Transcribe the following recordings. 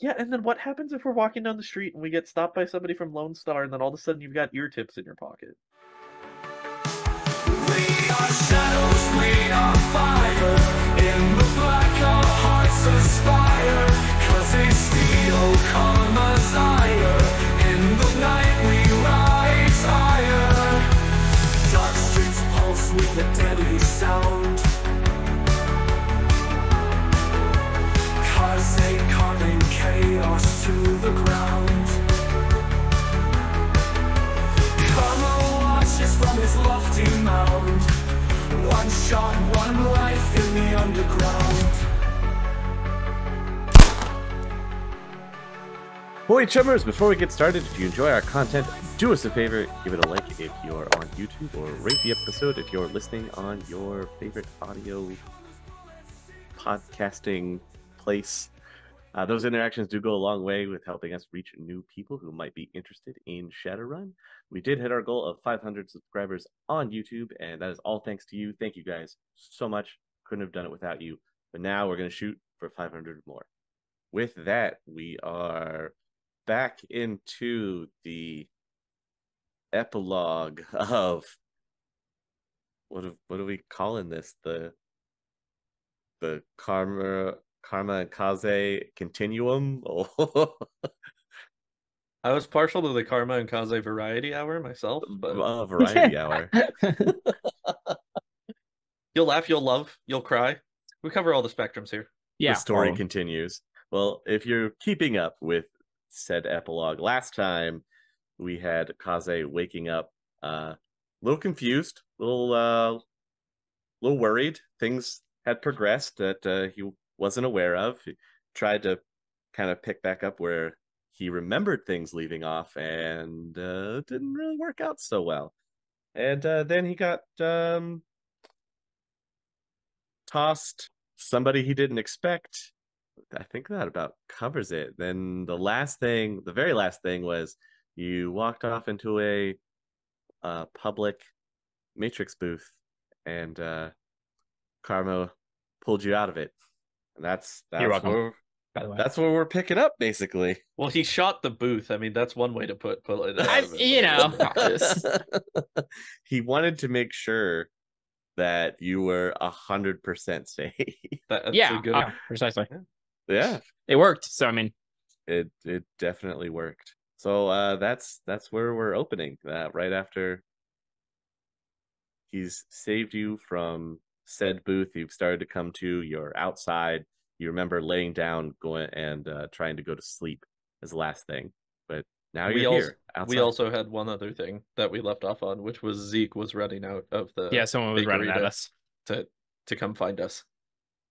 Yeah, and then what happens if we're walking down the street and we get stopped by somebody from Lone Star, and then all of a sudden you've got ear tips in your pocket? In the black, our hearts aspire. Cause they steal from his lofty mound. One one in the underground. Hoi chummers, before we get started, if you enjoy our content, do us a favor, give it a like if you're on YouTube, or rate the episode if you're listening on your favorite audio podcasting place. Uh, those interactions do go a long way with helping us reach new people who might be interested in Shadowrun. We did hit our goal of 500 subscribers on YouTube, and that is all thanks to you. Thank you guys so much. Couldn't have done it without you. But now we're going to shoot for 500 more. With that, we are back into the epilogue of what are, what are we calling this the the karma karma and kaze continuum I was partial to the Karma and Kaze Variety Hour myself, but uh, variety hour you'll laugh, you'll love, you'll cry. We cover all the spectrums here. yeah. the story well, continues well if you're keeping up with said epilogue last time we had kaze waking up uh a little confused a little uh little worried things had progressed that uh, he wasn't aware of he tried to kind of pick back up where he remembered things leaving off and uh didn't really work out so well and uh then he got um tossed somebody he didn't expect I think that about covers it. Then the last thing, the very last thing was you walked off into a uh, public Matrix booth, and uh, Karma pulled you out of it. And that's that's You're welcome. where By the way, that's where we're picking up, basically. Well, he shot the booth. I mean, that's one way to put put it. I- it, you know. he wanted to make sure that you were a hundred percent safe. That- that's a yeah, good- uh, precisely. yeah, It worked. So I mean, it it definitely worked. So uh that's that's where we're opening. Uh, right after he's saved you from said booth you've started to come to, you're outside. You remember laying down, going and uh, trying to go to sleep as the last thing. But now We you're also- here. Outside. We also had one other thing that we left off on, which was Zeke was running out of the yeah, someone was running at to- us. to to come find us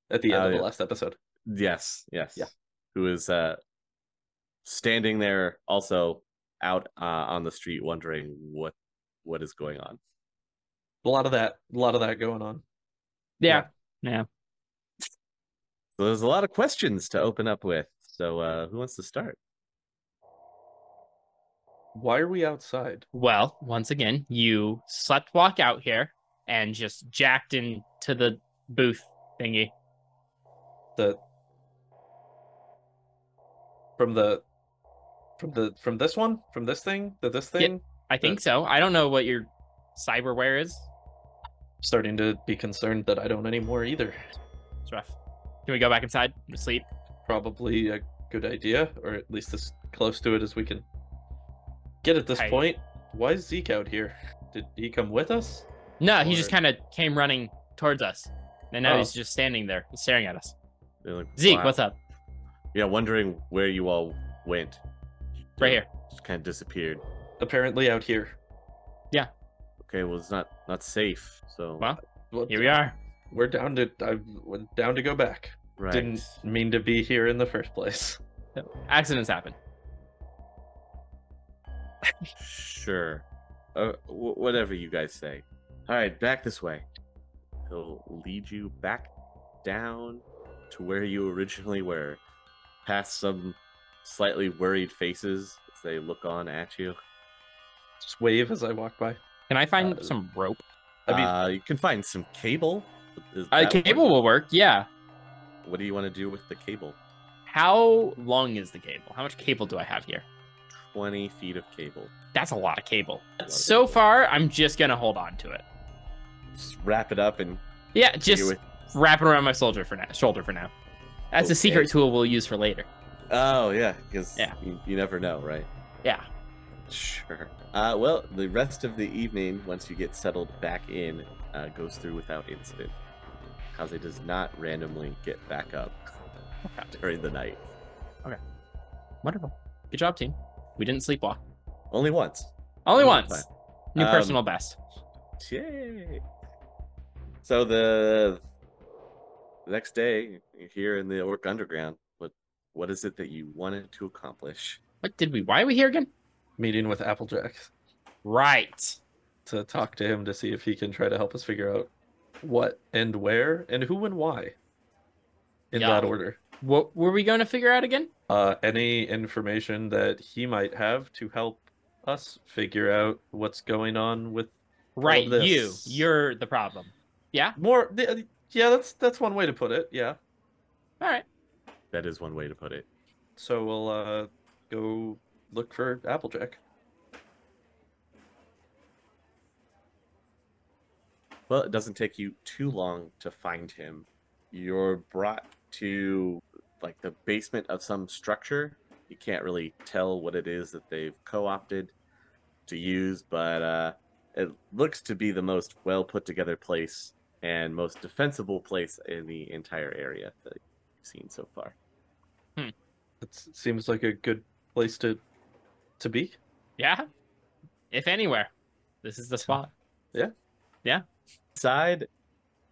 at the end Oh, of the last episode. Yes, yes. Yeah. Who is uh standing there also out uh, on the street wondering what what is going on. A lot of that, a lot of that going on. Yeah, yeah. So there's a lot of questions to open up with. So uh who wants to start? Why are we outside? Well, once again, you slept walk out here and just jacked into the booth thingy. The from the from the from this one from this thing to this thing I think so. I don't know what your cyberware is. Starting to be concerned that I don't anymore either. It's rough. Can we go back inside and sleep? Probably a good idea, or at least as close to it as we can get at this I- point. Why is Zeke out here? Did he come with us? No, he just kind of came running towards us, and now Oh. he's just standing there, staring at us. Like, Zeke, "Wow." what's up? Yeah, wondering where you all went. Right here. Just kind of disappeared. Apparently out here. Okay, well it's not not safe. So Well, Well, here we are. We're down to I went down to go back. right. Didn't mean to be here in the first place. Accidents happen. Sure. Uh, w- whatever you guys say. All right, back this way. He'll lead you back down to where you originally were, past some slightly worried faces as they look on at you. Just wave as I walk by. Can I find Uh, some rope? I mean, uh, you can find some cable. That cable What, will work. Yeah. what do you want to do with the cable? How long is the cable? How much cable do I have here? 20 feet of cable. That's a lot of cable. lot of So cable. far, I'm just gonna hold on to it. Just wrap it up and Yeah, just wrap it around my soldier for now, shoulder for now. That's a secret tool we'll use for later. Oh yeah, because Yeah. you, you never know, right? Yeah. Sure. Uh, well, the rest of the evening, once you get settled back in, uh, goes through without incident. Kaze does not randomly get back up during the night. Okay. Wonderful. Good job, team. We didn't sleepwalk. Only once. Only One once. time. New Um, personal best. Yay! So the, the next day, here in the Orc Underground. What what is it that you wanted to accomplish? What did we? Why are we here again? Meeting with Applejack Right. to talk to him to see if he can try to help us figure out what and where and who and why. In Yeah. that order. What were we going to figure out again? Uh, any information that he might have to help us figure out what's going on with Right, you. this. You're the problem. Yeah. more. the- Yeah, that's that's one way to put it. Yeah. All right. That is one way to put it. So we'll uh go look for Applejack. Well, it doesn't take you too long to find him. You're brought to like the basement of some structure. You can't really tell what it is that they've co-opted to use, but uh, it looks to be the most well put together place and most defensible place in the entire area that you've seen so far. It seems like a good place to to be. Yeah. If anywhere, this is the spot. Yeah. Yeah. Side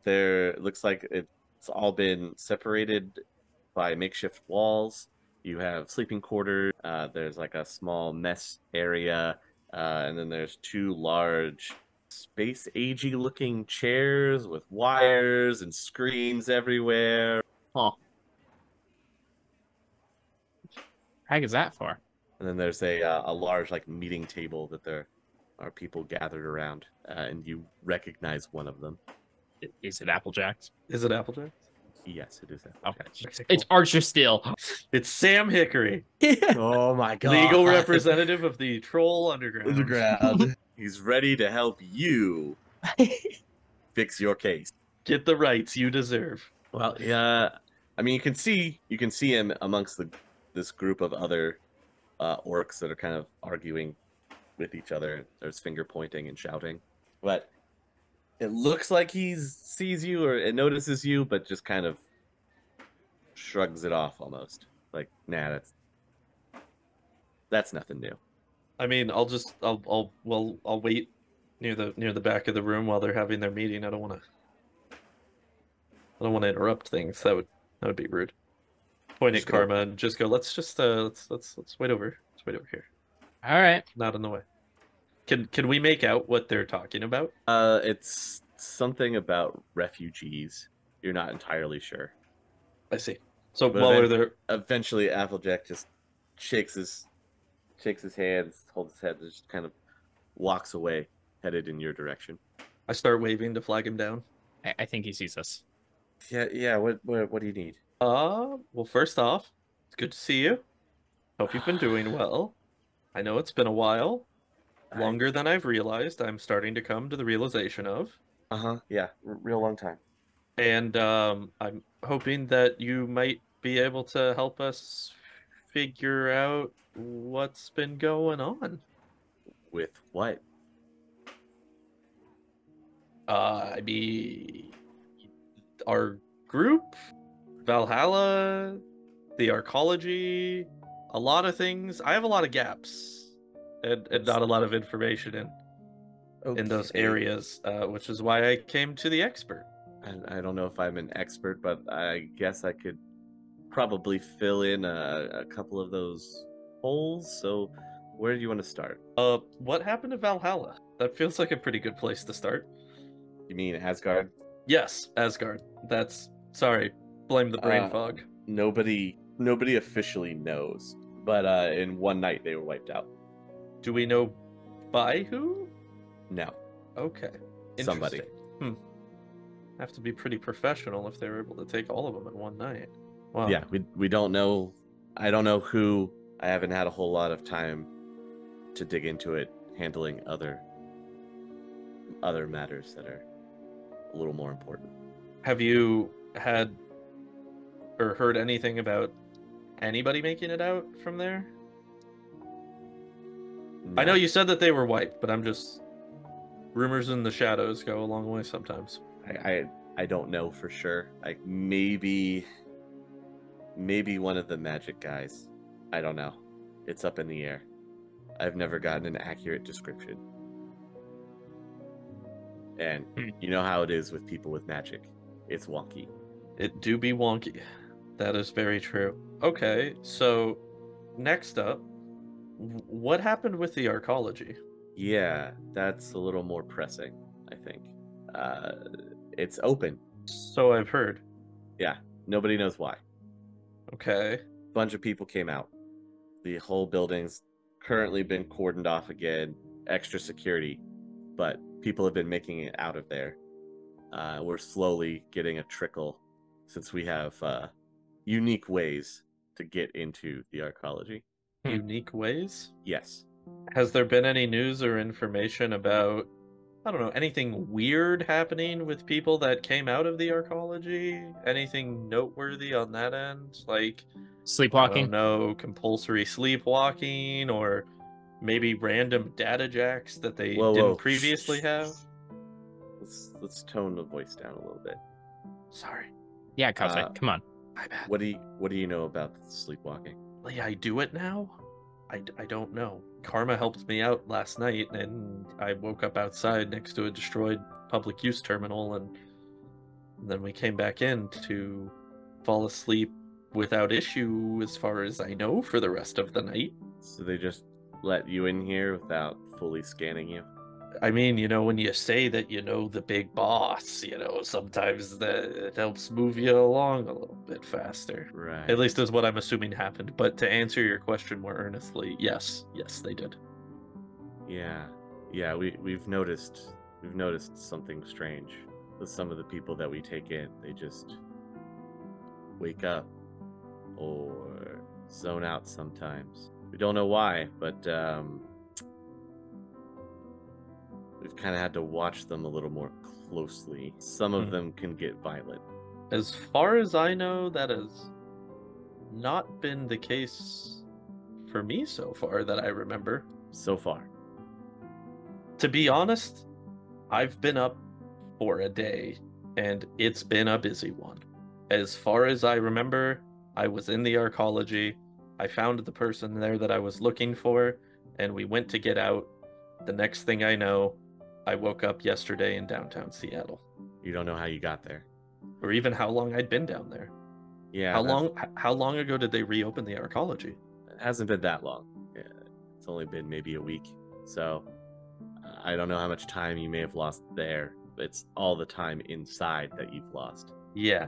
there looks like it's all been separated by makeshift walls. You have sleeping quarters. Uh, there's like a small mess area, uh, and then there's two large space agey looking chairs with wires and screens everywhere. Huh. Heck is that for? And then there's a uh, a large like meeting table that there are people gathered around, uh, and you recognize one of them. Is it Applejack's? Is it Applejack? Yes, it is. Okay. Okay, It's. Archer Steel. It's Sam Hickory, oh my god! legal representative of the Troll Underground. Underground. He's ready to help you fix your case. Get the rights you deserve. Well, yeah. I mean, you can see you can see him amongst the this group of other uh, orcs that are kind of arguing with each other. There's finger pointing and shouting, but it looks like he sees you or it notices you, but just kind of shrugs it off almost. Like, nah, that's that's nothing new. I mean, I'll just I'll I'll well I'll wait near the near the back of the room while they're having their meeting. I don't want to I don't want to interrupt things. That would that would be rude. Point at Just go- Karma and just go. Let's just uh let's let's let's wait over. Let's wait over here. All right. Not in the way. Can can we make out what they're talking about? Uh, it's something about refugees. You're not entirely sure. I see. So But while then- we're there, eventually Applejack just shakes his shakes his hands, holds his head, and just kind of walks away, headed in your direction. I start waving to flag him down. I, I think he sees us. Yeah, yeah. What what, what do you need? Uh, well, first off, it's good to see you. Hope you've been doing well. I know it's been a while, longer than I've realized. I'm starting to come to the realization of, Uh huh. Yeah, r- real long time. and um, I'm hoping that you might be able to help us figure out what's been going on. With what? Uh, I mean, our group, Valhalla, the arcology, a lot of things. I have a lot of gaps, and, and not a lot of information in in those areas, uh, which is why I came to the expert. And I don't know if I'm an expert, but I guess I could probably fill in a, a couple of those holes. So, where do you want to start? Uh, what happened to Valhalla? That feels like a pretty good place to start. You mean Asgard? Yes, Asgard. That's sorry. Blame the brain Uh, fog. Nobody, nobody officially knows. But uh, in one night, they were wiped out. Do we know by who? No, Okay. Somebody. Hmm. Have to be pretty professional if they were able to take all of them in one night. Wow. yeah, we we don't know I don't know who. I haven't had a whole lot of time to dig into it, handling other other matters that are a little more important. Have you had or heard anything about anybody making it out from there? I know you said that they were wiped, but I'm just rumors in the shadows go a long way sometimes. I, I I don't know for sure. Like maybe maybe one of the magic guys. I don't know. It's up in the air. I've never gotten an accurate description. And Hmm. you know how it is with people with magic. It's wonky. It do be wonky. That is very true. Okay, so next up, what happened with the arcology? Yeah, that's a little more pressing, I think. Uh it's open. So I've heard. Yeah, nobody knows why. Okay. A bunch of people came out. The whole building's currently been cordoned off again, extra security, but people have been making it out of there. Uh, we're slowly getting a trickle since we have uh, unique ways to get into the arcology. Hmm. Unique ways? Yes. Has there been any news or information about I don't know, anything weird happening with people that came out of the arcology? Anything noteworthy on that end? Like Sleepwalking. don't compulsory sleepwalking or maybe random data jacks that they Whoa, didn't whoa. previously have? Let's let's tone the voice down a little bit. Sorry. Yeah, Kaze, Uh, come on. My bad. What do you what do you know about sleepwalking? Like, I do it now? I, I don't know. Karma helped me out last night, and I woke up outside next to a destroyed public use terminal, and, and then we came back in to fall asleep without issue, as far as I know, for the rest of the night. So they just let you in here without fully scanning you? I mean, you know, when you say that you know the big boss, you know, sometimes that it helps move you along a little bit faster. Right. At least is what I'm assuming happened. But to answer your question more earnestly, yes, yes, they did. Yeah, yeah, we we've noticed we've noticed something strange with some of the people that we take in. They just wake up or zone out sometimes. We don't know why, but um, we've kind of had to watch them a little more closely. Some of Hmm. them can get violent. As far as I know, that has not been the case for me so far that I remember. So far, To be honest, I've been up for a day and it's been a busy one. As far as I remember, I was in the arcology. I found the person there that I was looking for and we went to get out. The next thing I know, I woke up yesterday in downtown Seattle. you don't know how you got there. Or even how long I'd been down there. Yeah, how that's- long how long ago did they reopen the arcology? It hasn't been that long. Yeah, It's only been maybe a week. So I don't know how much time you may have lost there. It's all the time inside that you've lost. Yeah.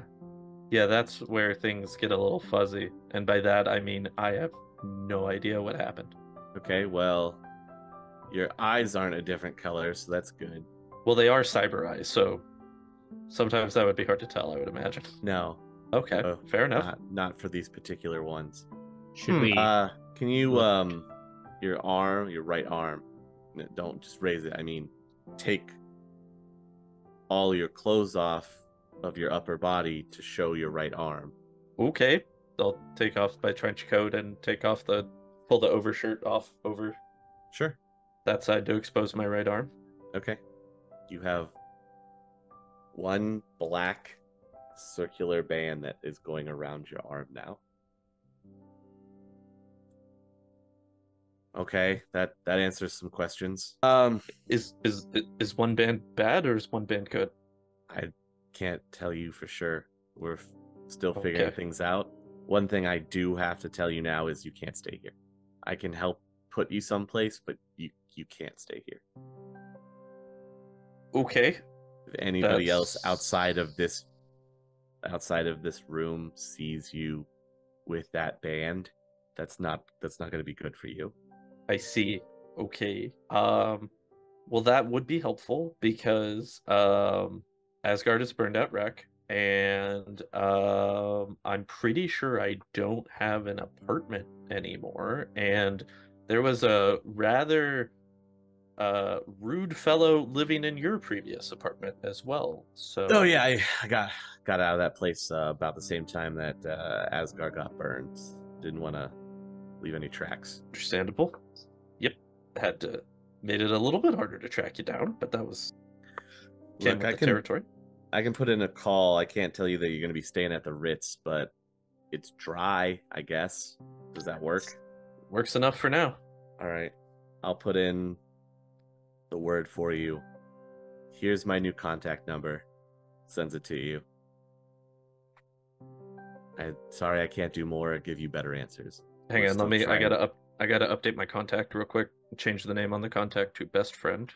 Yeah, that's where things get a little fuzzy. And by that I mean I have no idea what happened. Okay, well, your eyes aren't a different color, so that's good. Well, they are cyber eyes, so sometimes that would be hard to tell, I would imagine. No, Okay, Oh, fair enough. not, not for these particular ones. Should hmm, we? Uh, can you um, your arm, your right arm, don't just raise it. I mean, take all your clothes off of your upper body to show your right arm. Okay. I'll take off my trench coat and take off the pull the overshirt off over Sure. That side to expose my right arm. Okay. You have one black circular band that is going around your arm now. Okay, that that answers some questions. Um, Is is is one band bad or is one band good? I can't tell you for sure. We're f- still figuring Okay. things out. One thing I do have to tell you now is you can't stay here. I can help put you someplace, but you you can't stay here. Okay. if anybody else outside of this outside of this room sees you with that band that's not that's not going to be good for you I see. Okay. Um well that would be helpful because um Asgard is burned out wreck and um, I'm pretty sure I don't have an apartment anymore. And there was a rather uh, rude fellow living in your previous apartment as well. So Oh yeah, I, I got got out of that place uh, about the same time that uh, Asgard got burned. Didn't want to leave any tracks. understandable. Yep, had to made it a little bit harder to track you down, but that was Look, I can territory. I can put in a call. I can't tell you that you're going to be staying at the Ritz, but it's dry. I guess. Does that work? Works enough for now. All right. I'll put in the word for you. Here's my new contact number. Sends it to you. I sorry I can't do more or give you better answers. Hang We're on, let me. I gotta up. I gotta update my contact real quick. Change the name on the contact to best friend.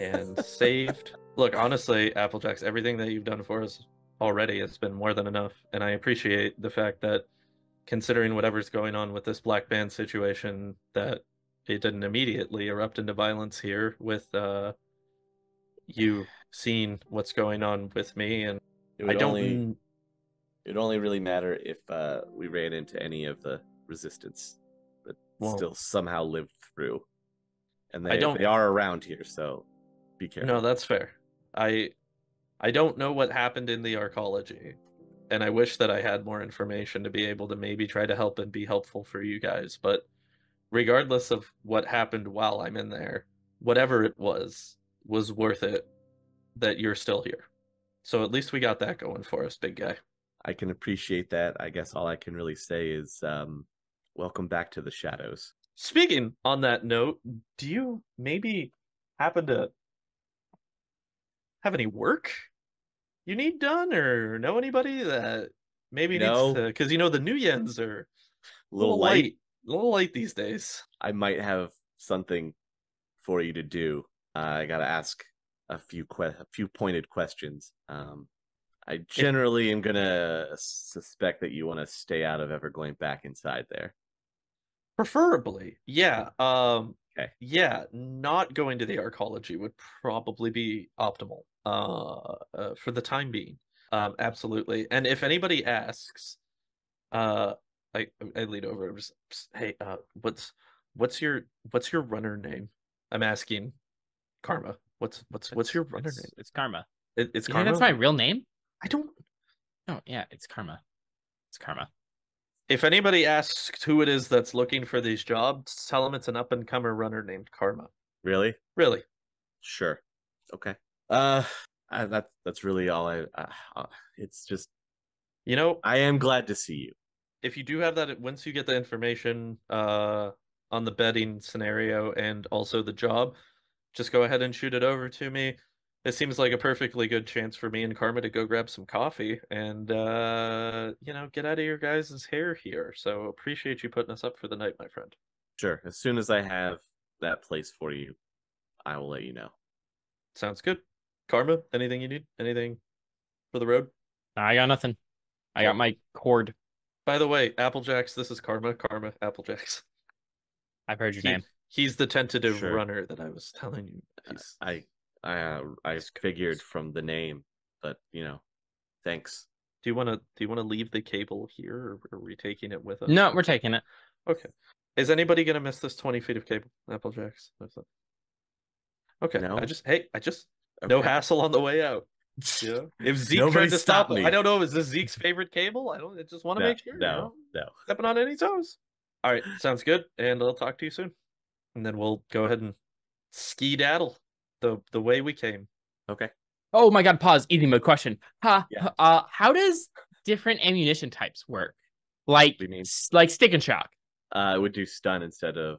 And saved. Look, honestly, Applejacks, everything that you've done for us already has been more than enough, and I appreciate the fact that, considering whatever's going on with this black band situation, that it didn't immediately erupt into violence here with uh, you seeing what's going on with me, and It I don't. only it'd only really matter if uh, we ran into any of the resistance that Well- still somehow lived through. And they, I don't- they are around here, so be careful. No, that's fair. I I don't know what happened in the arcology, and I wish that I had more information to be able to maybe try to help and be helpful for you guys. But regardless of what happened while I'm in there, whatever it was was worth it that you're still here. So at least we got that going for us, big guy. I can appreciate that. I guess all I can really say is um, welcome back to the shadows. Speaking on that note, do you maybe happen to have any work you need done or know anybody that maybe No. needs to because you know the nuyens are A little light. a little light these days. I might have something for you to do. Uh, I gotta ask a few que- a few pointed questions. Um, I generally am gonna suspect that you want to stay out of ever going back inside there. Preferably, yeah. Um, Okay. yeah, not going to the arcology would probably be optimal. Uh, uh, for the time being, um, absolutely. And if anybody asks, uh, I I lead over. and Just, hey, uh, what's what's your what's your runner name? I'm asking, Karma. What's what's what's your runner it's, name? It's Karma. It, it's You Karma. that's my real name? I don't. Oh yeah, it's Karma. It's Karma. If anybody asks who it is that's looking for these jobs, tell them it's an up and comer runner named Karma. Really? Really. Sure. Okay. Uh, I, that that's really all I. Uh, uh, it's just You know, I am glad to see you. if you do have that once you get the information uh on the betting scenario and also the job just go ahead and shoot it over to me it seems like a perfectly good chance for me and karma to go grab some coffee and uh you know get out of your guys' hair here so appreciate you putting us up for the night my friend Sure. As soon as I have that place for you, I will let you know. sounds good karma anything you need anything for the road I got nothing. I got my cord. by the way applejacks this is karma karma applejacks I've heard your He- name. he's the tentative Sure. runner that i was telling you He's- I I uh, I He's good. figured from the name, but you know, thanks. Do you want to do you want to leave the cable here, or are we taking it with us? No, we're taking it. Okay. Is anybody gonna miss this twenty feet of cable, Applejacks? That's. Okay. No. I just hey, I just no hassle on the way out. Yeah. If Zeke Nobody tried to stop, stop me. I don't know. Is this Zeke's favorite cable? I don't. I just want to no, make sure. you know, no, no. stepping on any toes. All right, sounds good, and I'll talk to you soon, and then we'll go ahead and ski daddle the the way we came. Okay. Oh my god, pause. Easy mode question. Ha, Yeah. uh, how does different ammunition types work? Like, you mean? s- like stick and shock. Uh, I would do stun instead of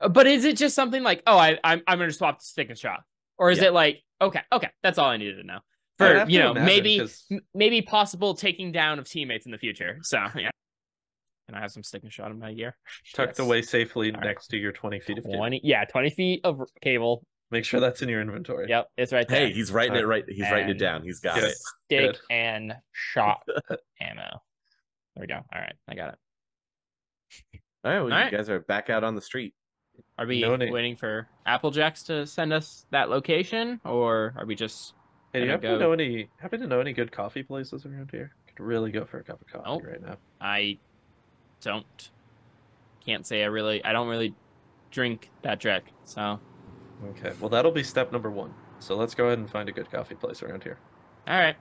Uh, But is it just something like, oh, I, I'm, I'm gonna swap to stick and shock, or is Yeah. it like, okay, okay, that's all I needed to know for have you know imagine, maybe 'cause- m- maybe possible taking down of teammates in the future. So yeah, and I have some stick and shot in my gear. tucked Yes. away safely All right. next to your twenty feet of cable. Twenty, yeah, twenty feet of cable. Make sure that's in your inventory. Yep, it's right there. Hey, he's writing it right. He's writing it down. He's got Good. it. stick and shot ammo. There we go. All right, I got it. All right, well, All you right. guys are back out on the street. Are we No waiting for Applejacks to send us that location, or are we just Hey, do you Gonna happen to know any happen to know any good coffee places around here? Could really go for a cup of coffee Nope. right now. I don't. Can't say I really. I don't really drink that drink. So, Okay, well that'll be step number one. So let's go ahead and find a good coffee place around here. all right.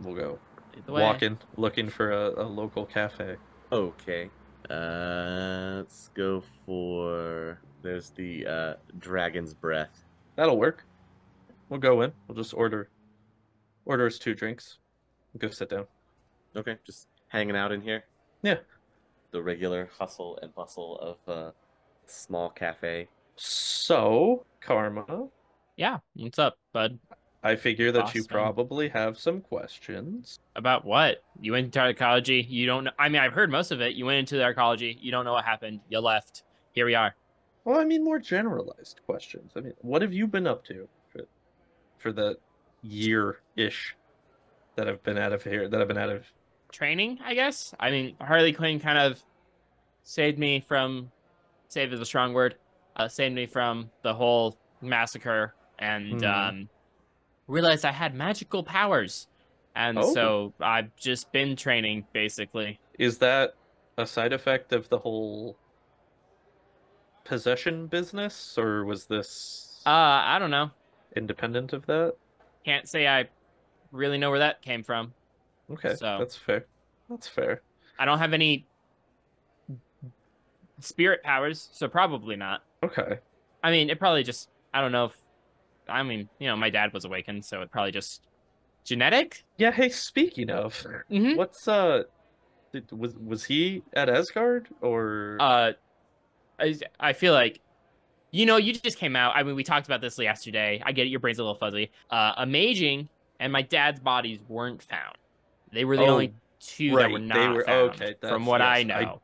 We'll go Lead the way. walking, looking for a, a local cafe. Okay. Uh, let's go for. There's the uh, Dragon's Breath. That'll work. We'll go in. We'll just order order us two drinks. Go sit down. Okay, just hanging out in here. Yeah. The regular hustle and bustle of a small cafe. So, Karma, Yeah. What's up, bud? I figure that you probably have some questions. About what? You went into arcology. You don't know. I mean, I've heard most of it. You went into the arcology. You don't know what happened. You left. Here we are. Well, I mean more generalized questions. I mean, what have you been up to for, for the year ish that I've been out of here? That I've been out of. Training, I guess. I mean, Harlequin kind of saved me from. Saved is a strong word. Uh, saved me from the whole massacre and Mhm. um, realized I had magical powers. And Oh. so I've just been training, basically. Is that a side effect of the whole possession business, or was this Uh, I don't know. independent of that? Can't say I really know where that came from. Okay, So- that's fair. That's fair. I don't have any spirit powers, so probably not. Okay. I mean, it probably just I don't know if I mean, you know, my dad was awakened, so it probably just genetic. Yeah. Hey, speaking of, Mm-hmm. what's uh, was was he at Asgard or? Uh, I, I feel like, you know, you just came out. I mean, we talked about this yesterday. I get it. Your brain's a little fuzzy. Uh, Amazing and my dad's bodies weren't found. They were the Oh, only two that were not they were- found, okay, from what I yes, I- know.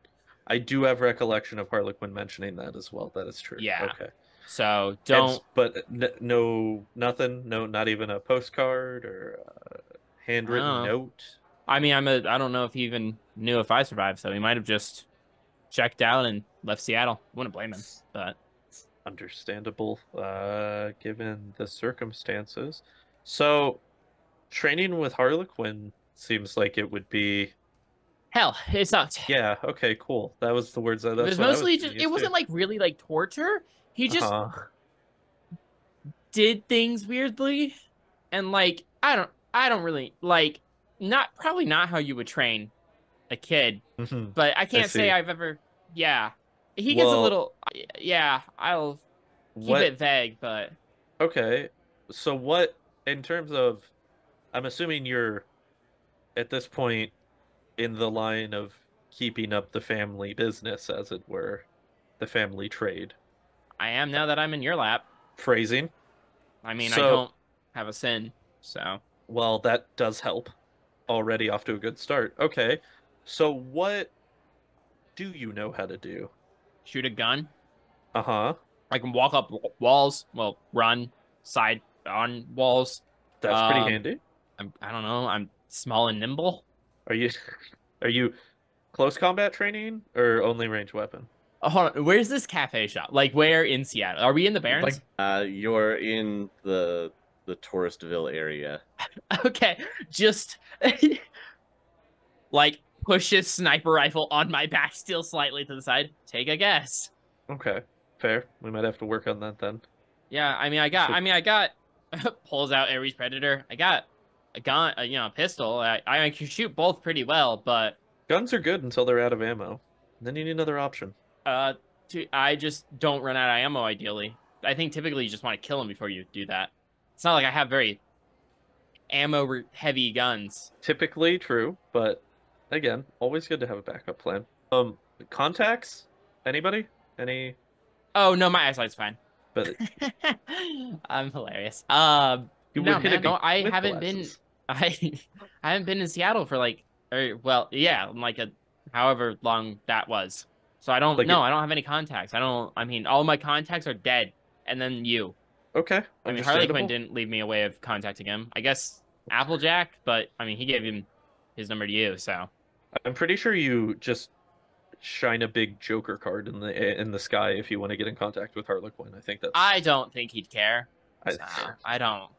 I do have recollection of Harlequin mentioning that as well. That is true. Yeah. Okay. So don't. but n- no, nothing. No, not even a postcard or a handwritten Oh. note. I mean, I'm a. I don't know if he even knew if I survived, so he might have just checked out and left Seattle. Wouldn't blame him, but Understandable, uh, given the circumstances. So, training with Harlequin seems like it would be. hell, it's not. Yeah. Okay. Cool. That was the words. That, it was I mostly was just. It wasn't like really like torture. He just Uh-huh. did things weirdly, and like I don't. I don't really like. Not probably not how you would train a kid, Mhm. but I can't see. say I've ever. Yeah, he gets a little. Yeah, I'll keep What? it vague, but Okay. So what in terms of I'm assuming you're at this point in the line of keeping up the family business as it were, the family trade. I am now that I'm in your lap. Phrasing. I mean, I don't have a SIN, so Well, that does help. Already off to a good start. Okay. So what do you know how to do? shoot a gun. Uh-huh. I can walk up walls. Well, run side on walls. That's pretty Um, handy. I'm, I don't know. I'm small and nimble. Are you are you close combat training or only range weapon? Oh, hold on. Where's this cafe shop? Like, where in Seattle? Are we in the Barrens? Like- Uh, you're in the the Touristville area. okay, just like push his sniper rifle on my back, still slightly to the side. Take a guess. Okay. Fair. We might have to work on that then. Yeah, I mean, I got. I mean, I got. pulls out Ares Predator. I got a gun. uh, You know, a pistol. I, I can shoot both pretty well, but Guns are good until they're out of ammo. Then you need another option. uh, to, I just don't run out of ammo. Ideally, I think typically you just want to kill him before you do that. It's not like I have very ammo heavy guns. Typically true, but again, always good to have a backup plan. Um, contacts? Anybody? Any? Oh no, my eyesight's fine. But I'm hilarious. Um, no, man, no, I haven't been. I I haven't been in Seattle for like, or well, yeah, like a however long that was. So I don't Like know. I don't have any contacts. I don't. I mean, all my contacts are dead, and then you. Okay. I mean, Harlequin didn't leave me a way of contacting him. I guess Applejack, but I mean, he gave him his number to you. So I'm pretty sure you just shine a big Joker card in the in the sky if you want to get in contact with Harlequin. I think that's. I don't think he'd care. I- So, I don't.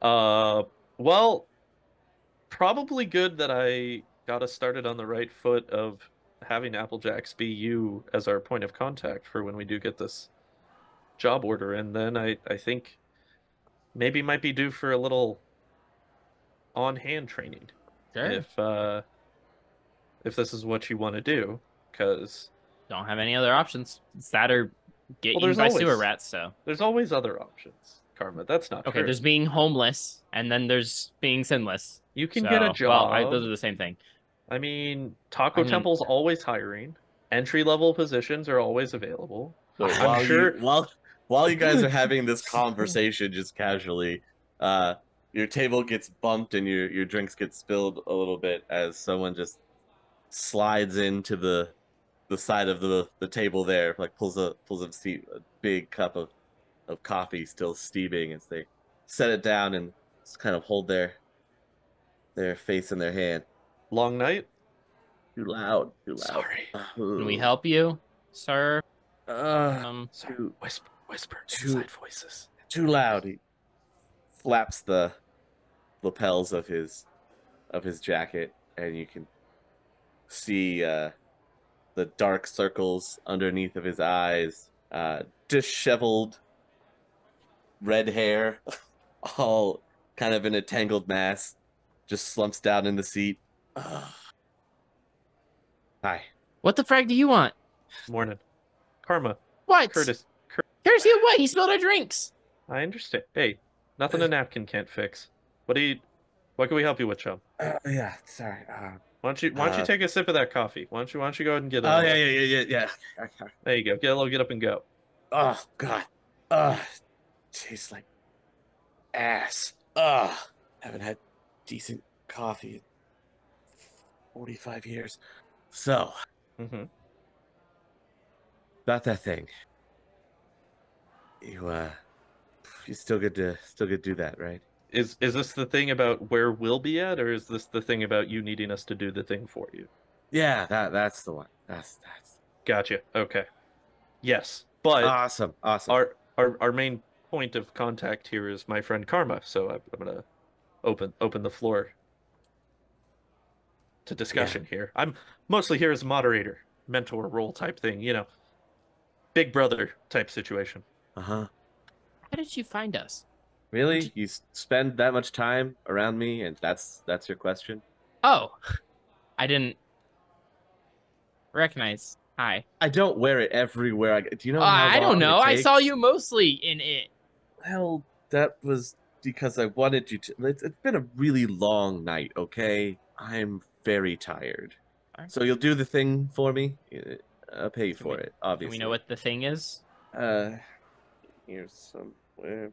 Uh, well, probably good that I got us started on the right foot of having Applejacks be you as our point of contact for when we do get this job order, and then I I think maybe might be due for a little on hand training Sure. if uh if this is what you want to do, because Don't have any other options. It's that or get Well, eaten there's by sewer always- rats. So there's always other options. Karma, that's not okay, true. there's being homeless, and then there's being SINless. You can So, get a Well, job. I, those are the same thing. I mean, Taco I mean- Temple's always hiring. Entry level positions are always available. So I'm while sure- you, while while you guys are having this conversation just casually, uh, your table gets bumped and your your drinks get spilled a little bit as someone just slides into the the side of the the table there, like pulls a pulls a seat, a big cup of of coffee still steaming as they set it down and just kind of hold their their face in their hand. Long night. Too loud, too loud. Sorry. Can we help you, sir? Uh, Um, too Whisper, whisper, Two- inside voices. too loud. He flaps the lapels of his of his jacket, and you can see uh, the dark circles underneath of his eyes, uh, disheveled red hair, all kind of in a tangled mass, just slumps down in the seat. Ugh. Hi. what the frag do you want? Morning. Karma. What? Curtis. Cur- Curtis, you what? He spilled our drinks. I understand. Hey, nothing a napkin can't fix. What do you? What can we help you with, chum? Uh, yeah, sorry. Uh, Why don't you? Why don't you Uh, take a sip of that coffee? Why don't you? Why don't you go ahead and get? oh yeah, yeah, yeah, yeah, yeah. There you go. Get a little. Get up and go. Oh god. Ugh. Tastes like ass. Ugh. Haven't had decent coffee in 45 years. So, hmm about that thing. You uh you still good to still good to do that, right? Is is this the thing about where we'll be at, or is this the thing about you needing us to do the thing for you? Yeah, that that's the one. That's that's Gotcha. Okay. Yes, but awesome. Awesome. our our our main point of contact here is my friend Karma. So I'm, I'm gonna open open the floor to discussion here. I'm mostly here as a moderator, mentor role type thing. You know, big brother type situation. Uh-huh. How did you find us? Really? You spend that much time around me and that's that's your question? Oh, I didn't recognize. Hi. I don't wear it everywhere I. Do you know Uh, I don't know. I saw you mostly in it. Well, that was because I wanted you to. It's, it's been a really long night, okay? I'm very tired. Alright. So you'll do the thing for me? Uh, I'll pay you for we- it, Do obviously. we know what the thing is? Uh, here's somewhere.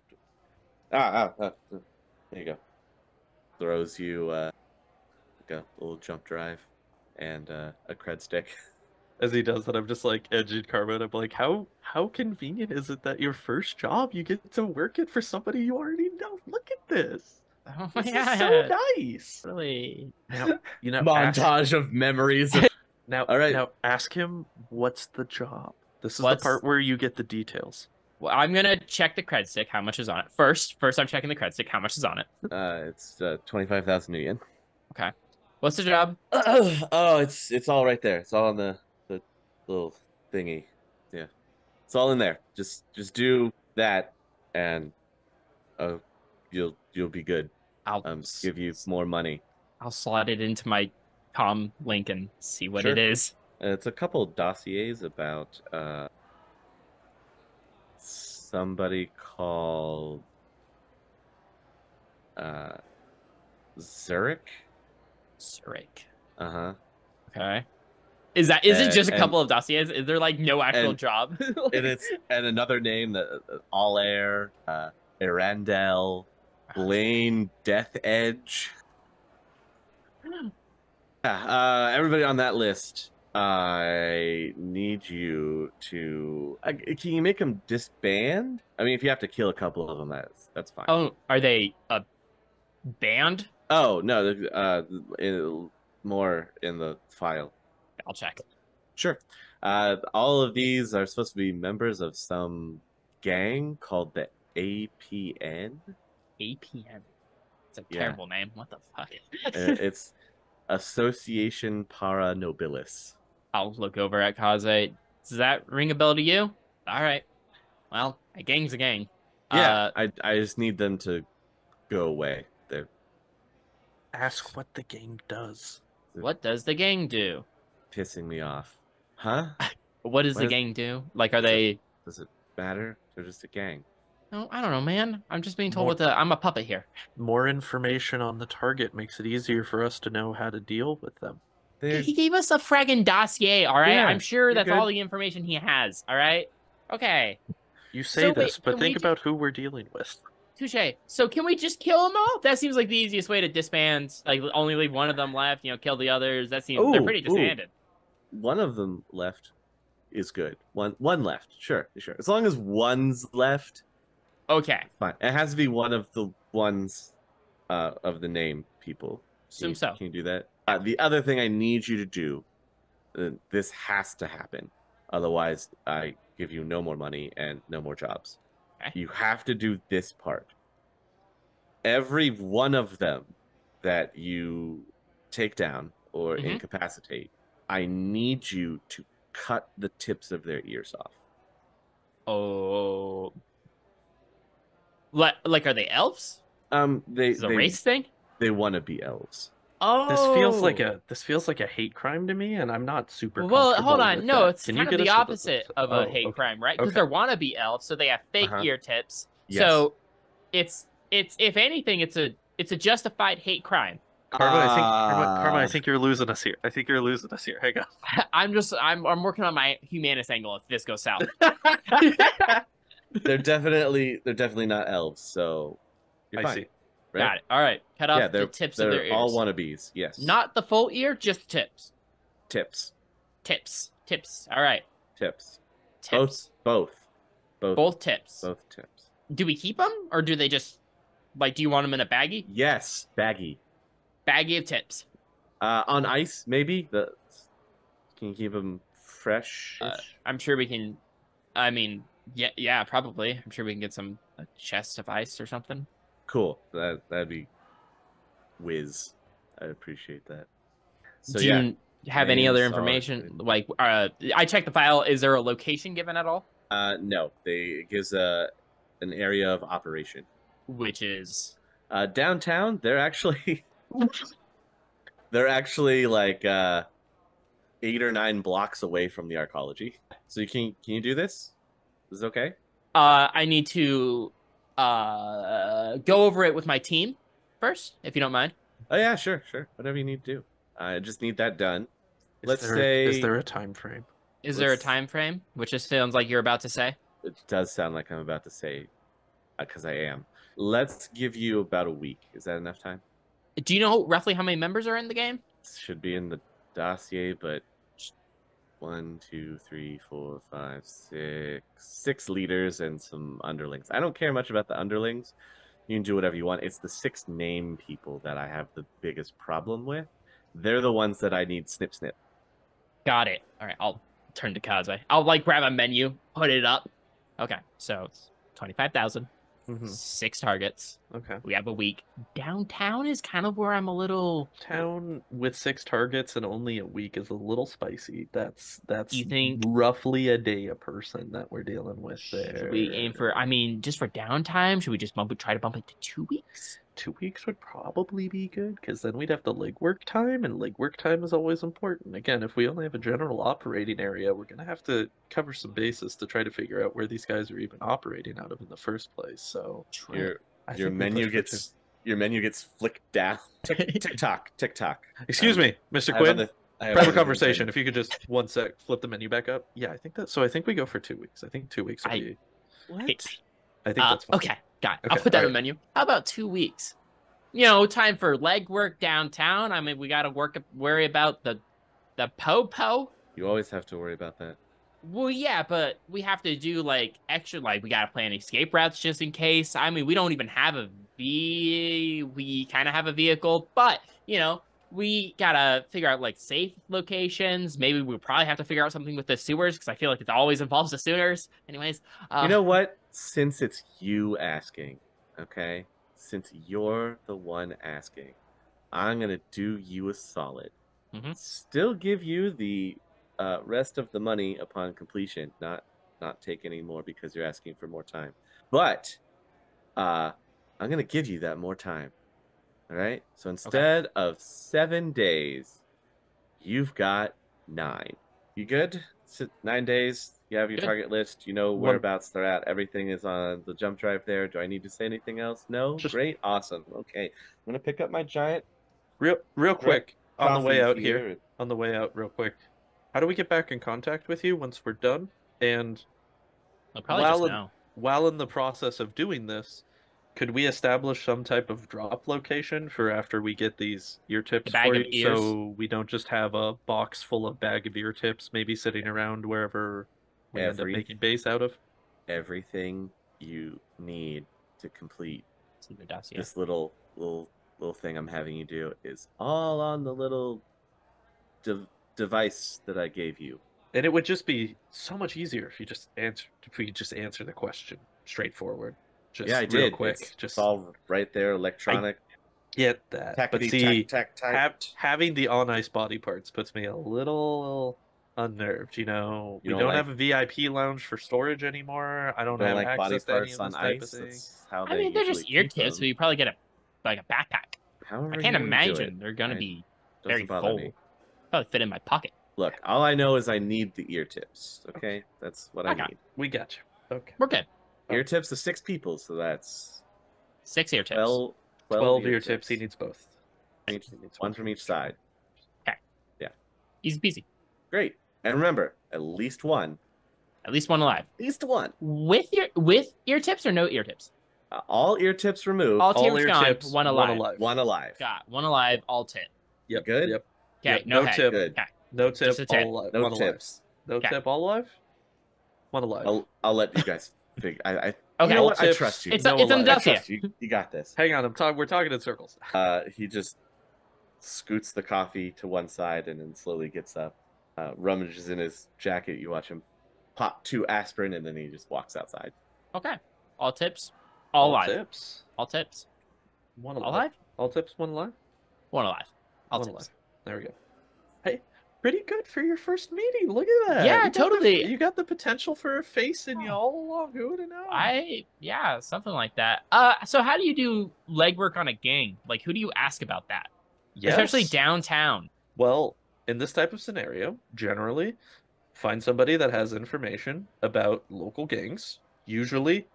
Ah, ah, ah, there you go. Throws you uh, like a little jump drive and uh, a cred stick. As he does that, I'm just like edging Karma, and I'm like, how how convenient is it that your first job you get to work it for somebody you already know? Look at this. Oh This yeah, is so nice. really. Now, you know, ask- Montage of memories. Of... Now, All right. Now, ask him what's the job. This is What's- the part where you get the details. Well, I'm gonna check the cred stick. How much is on it? First, first I'm checking the cred stick. How much is on it? uh, it's uh, twenty-five thousand yen. Okay. What's the job? oh, it's it's all right there. It's all on the the little thingy. Yeah, it's all in there. Just just do that, and uh, you'll you'll be good. I'll Um, give you more money. I'll slot it into my com link and see what Sure. it is. Uh, it's a couple dossiers about uh somebody called uh Zurich. Zurich. Uh huh. Okay. Is that is it just a and- couple of dossiers? Is there like no actual and- job? and it's and another name that uh, All Air, uh, Arandel, Blaine, Death Edge. Yeah, uh, everybody on that list. I need you to. Uh, can you make them disband? I mean, if you have to kill a couple of them, that's that's fine. oh, are they a band? Oh no, uh, in, more in the file. I'll check. Sure. Uh, all of these are supposed to be members of some gang called the APN. APN. It's a Yeah. terrible name. What the fuck? Uh, it's Association Para Nobilis. I'll look over at Kaze. Does that ring a bell to you? All right. Well, a gang's a gang. Yeah, Uh, I I just need them to go away. They're Ask what the gang does. what does the gang do? pissing me off. Huh? What does What the is- gang do? Like, are they? Does it matter? They're just a gang. No, I don't know, man. I'm just being told More- what the. I'm a puppet here. More information on the target makes it easier for us to know how to deal with them. They're He gave us a friggin' dossier. All right. Yeah, I'm sure you're that's all the information he has. All right. Okay. You say So wait, this, but think about who we're dealing with. Touche. So can we just kill them all? That seems like the easiest way to disband. Like only leave one of them left. You know, kill the others. That seems they're Ooh, pretty ooh. one of them left is good. One one left. Sure, sure. As long as one's left, Okay. fine. It has to be one of the ones uh, of the name people. Can Assume you, so. Can you do that? Uh, the other thing I need you to do, uh, this has to happen. Otherwise, I give you no more money and no more jobs. Okay. You have to do this part. Every one of them that you take down or Mhm. incapacitate, I need you to cut the tips of their ears off. Oh. Like, like, are they elves? Um, they Is it a they, race thing? they want to be elves. Oh. This feels like a this feels like a hate crime to me, and I'm not super. Well, hold on. with No, that. it's Can kind you of the us to opposite of a Oh, hate okay. crime, right? Because Okay. they're wannabe elves, so they have fake Uh-huh. ear tips. Yes. So it's it's if anything, it's a it's a justified hate crime. Karma, I think Karma, Karma, I Ah. think you're losing us here. I think you're losing us here. Hang on. I'm just I'm I'm working on my humanist angle if this goes south. they're definitely they're definitely not elves, so you're I fine. see. Right? Got it. All right. Cut off Yeah, the tips of their ears. all wannabes. Yes. Not the full ear, just tips. tips. Tips. Tips. All right. Tips. Tips. Both. Both. Both. Both tips. Both tips. Do we keep them or do they just like? Do you want them in a baggie? Yes. Baggy. Baggie of tips. Uh, on ice, maybe. The can you keep them fresh? Uh, I'm sure we can. I mean, yeah, yeah, probably. I'm sure we can get some a chest of ice or something. Cool. That that'd be whiz. I appreciate that. So do yeah, you have any other information? Like, uh, I checked the file. Is there a location given at all? uh, no, they it gives a an area of operation. Which is Uh, downtown, they're actually they're actually like uh, eight or nine blocks away from the arcology. So you can can you do this? Is this okay? Uh, I need to uh go over it with my team first, if you don't mind. Oh yeah, sure, sure. Whatever you need to do. I just need that done. Is Let's there, say is there a time frame? Is there a time frame? Which just sounds like you're about to say. it does sound like I'm about to say because I am. Let's give you about a week. Is that enough time? Do you know roughly how many members are in the game? should be in the dossier, but one, two, three, four, five, six, six leaders and some underlings. I don't care much about the underlings. You can do whatever you want. It's the six name people that I have the biggest problem with. They're the ones that I need snip snip. Got it. All right, I'll turn to Kaze. I'll like grab a menu, put it up. Okay, so it's twenty-five thousand, Mhm. six targets. Okay. We have a week. Downtown is kind of where I'm a little. Town with six targets and only a week is a little spicy. That's that's You think- roughly a day a person that we're dealing with there. Should we aim for? I mean, just for downtime, should we just bump it? Try to bump it to two weeks? Two weeks would probably be good because then we'd have the legwork time, and legwork time is always important. Again, if we only have a general operating area, we're gonna have to cover some bases to try to figure out where these guys are even operating out of in the first place. So Your your menu gets your menu gets flicked down. Tick tick tock, tick tock. Excuse um, me, Mr. Quinn. other- Private conversation. If you could just one sec, flip the menu back up. Yeah, I think that. So I think we go for two weeks. I think two weeks would I- be. What? I think Uh, that's fine. okay, got it. I'll put that in alright. the menu. How about two weeks? You know, time for legwork downtown. I mean, we got to work worry about the the popo. You always have to worry about that. Well, yeah, but we have to do like extra, like we gotta plan escape routes just in case. I mean, we don't even have a V. We kind of have a vehicle, but you know, we gotta figure out like safe locations. Maybe we'll probably have to figure out something with the sewers because I feel like it always involves the sewers. Anyways, uh, you know what? Since it's you asking, okay, since you're the one asking, I'm gonna do you a solid. Mhm. Still give you the uh, rest of the money upon completion. Not not take any more because you're asking for more time. But uh, I'm gonna give you that more time. All right. So instead of seven days, you've got nine. You good? Nine days. You have your Good. target list. You know whereabouts they're at. Everything is on the jump drive there. Do I need to say anything else? No. Just- Great. Awesome. Okay. I'm gonna pick up my giant Real, real quick on the way out here. On the way out, real quick. How do we get back in contact with you once we're done? And I'll probably Well, just it- know. while in the process of doing this, could we establish some type of drop location for after we get these ear tips bag for of you, ears? so we don't just have a box full of bag of ear tips maybe sitting around wherever we end up making base out of? Everything you need to complete See the dossier. this little little little thing I'm having you do is all on the little de- device that I gave you. And it would just be so much easier if you just answer if we just answer the question straightforward. Just yeah, I real did. quick. It's, just all right there, electronic. get that. But see, tack, tack, tack. having the on ice body parts puts me a little unnerved. You know, You we don't don't, like- have a VIP lounge for storage anymore. I don't, don't have like access body to any parts of on this type ice. of. That's how I they mean, they're just ear keep tips, so you probably get a like a backpack. However I can't imagine it. they're gonna I- be very full. me. Probably fit in my pocket. Look, all I know is I need the ear tips. Okay, that's what I Okay. need. We got you. Okay. We're good. Ear tips to six people, so that's Six ear tips. 12, 12 Twelve ear tips. He needs both. He needs one from each side. Okay. Yeah. Easy peasy. Great. And remember, at least one. At least one alive. At least one. With your with ear tips or no ear tips? Uh, all ear tips removed. All All tips ear gone. tips. one alive. one alive. Got one alive. All tip. Yep. good? Yep. Okay. Yep, no, no tip. Good. Okay. No tip. Just tip. All alive. No one alive. tips. No Okay. tip. All alive. One alive. I'll, I'll let you guys figure. I, I, Okay. you know All what? I tips. trust you. It's no it's in alive. I trust you. You got this. Hang on. I'm talking. We're talking in circles. Uh, he just scoots the coffee to one side and then slowly gets up, uh, rummages in his jacket. You watch him pop two aspirin and then he just walks outside. Okay. All tips. All alive. tips. All tips. One All alive. alive. All tips. One alive. One alive. All One tips. alive. There we go. Hey, pretty good for your first meeting. Look at that. Yeah, You got the- totally. you got the potential for a face in you all along. Who would have known? I yeah, something like that. Uh, so how do you do legwork on a gang? Like, who do you ask about that? Especially downtown. Well, in this type of scenario, generally, find somebody that has information about local gangs, usually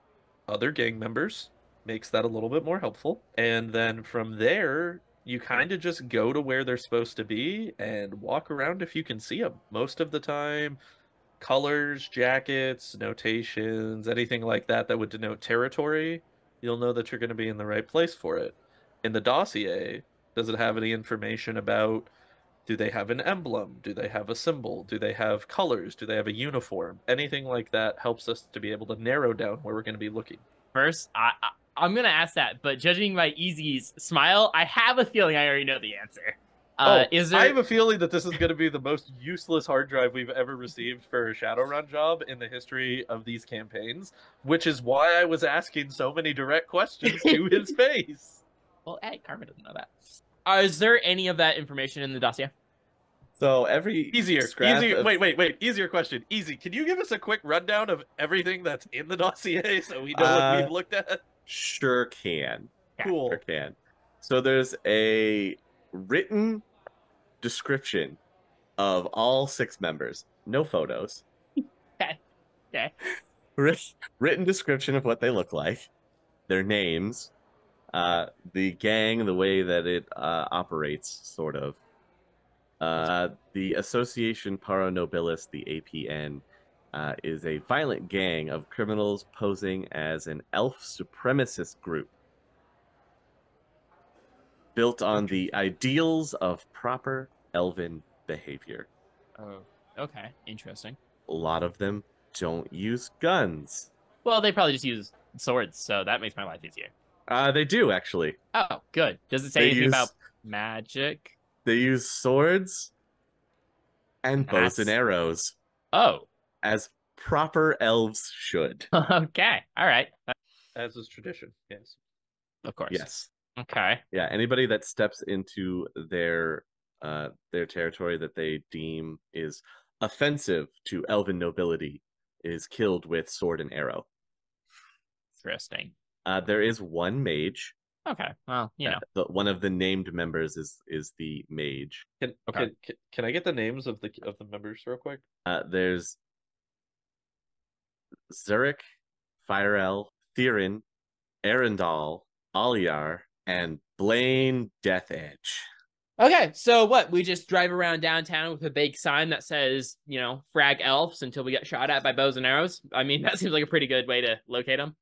other gang members, makes that a little bit more helpful. And then from there, you kind of just go to where they're supposed to be and walk around if you can see them. Most of the time, colors, jackets, notations, anything like that that would denote territory, you'll know that you're going to be in the right place for it. In the dossier, does it have any information about do they have an emblem? Do they have a symbol? Do they have colors? Do they have a uniform? Anything like that helps us to be able to narrow down where we're going to be looking. First, I, I I'm gonna ask that, but judging by Easy's smile, I have a feeling I already know the answer. Uh, oh, is there? I have a feeling that this is going to be the most useless hard drive we've ever received for a Shadowrun job in the history of these campaigns, which is why I was asking so many direct questions to his face. Well, hey, Karma doesn't know that. Uh, is there any of that information in the dossier? So every Easier, easier. of- Wait, wait, wait. Easier question. Easy. Can you give us a quick rundown of everything that's in the dossier so we know Uh, what we've looked at? Sure can. Cool. Sure can. So there's a written description of all six members. No photos. Okay. Okay. Written description of what they look like, their names, uh, the gang, the way that it uh, operates, sort of. Uh, the Association Paro Nobilis, the APN, uh, is a violent gang of criminals posing as an elf supremacist group built on the ideals of proper elven behavior. Oh. Okay. Interesting. A lot of them don't use guns. Well, they probably just use swords, so that makes my life easier. Uh, they do actually. Oh, good. Does it say They anything use about magic? They use swords and bows and arrows Oh. as proper elves should. okay. All right. As is tradition, yes. of course. Yes. Okay. Yeah, anybody that steps into their uh their territory that they deem is offensive to elven nobility is killed with sword and arrow. Interesting. Uh there is one mage. Okay. Well, you know. The, one of the named members is is the mage. Can, Okay. can, can can I get the names of the of the members real quick? Uh there's Zurich, Firel, Theron, Arendal, Aliar, and Blaine Death Edge. Okay, so what? We just drive around downtown with a big sign that says, you know, frag elves until we get shot at by bows and arrows. I mean, that seems like a pretty good way to locate them.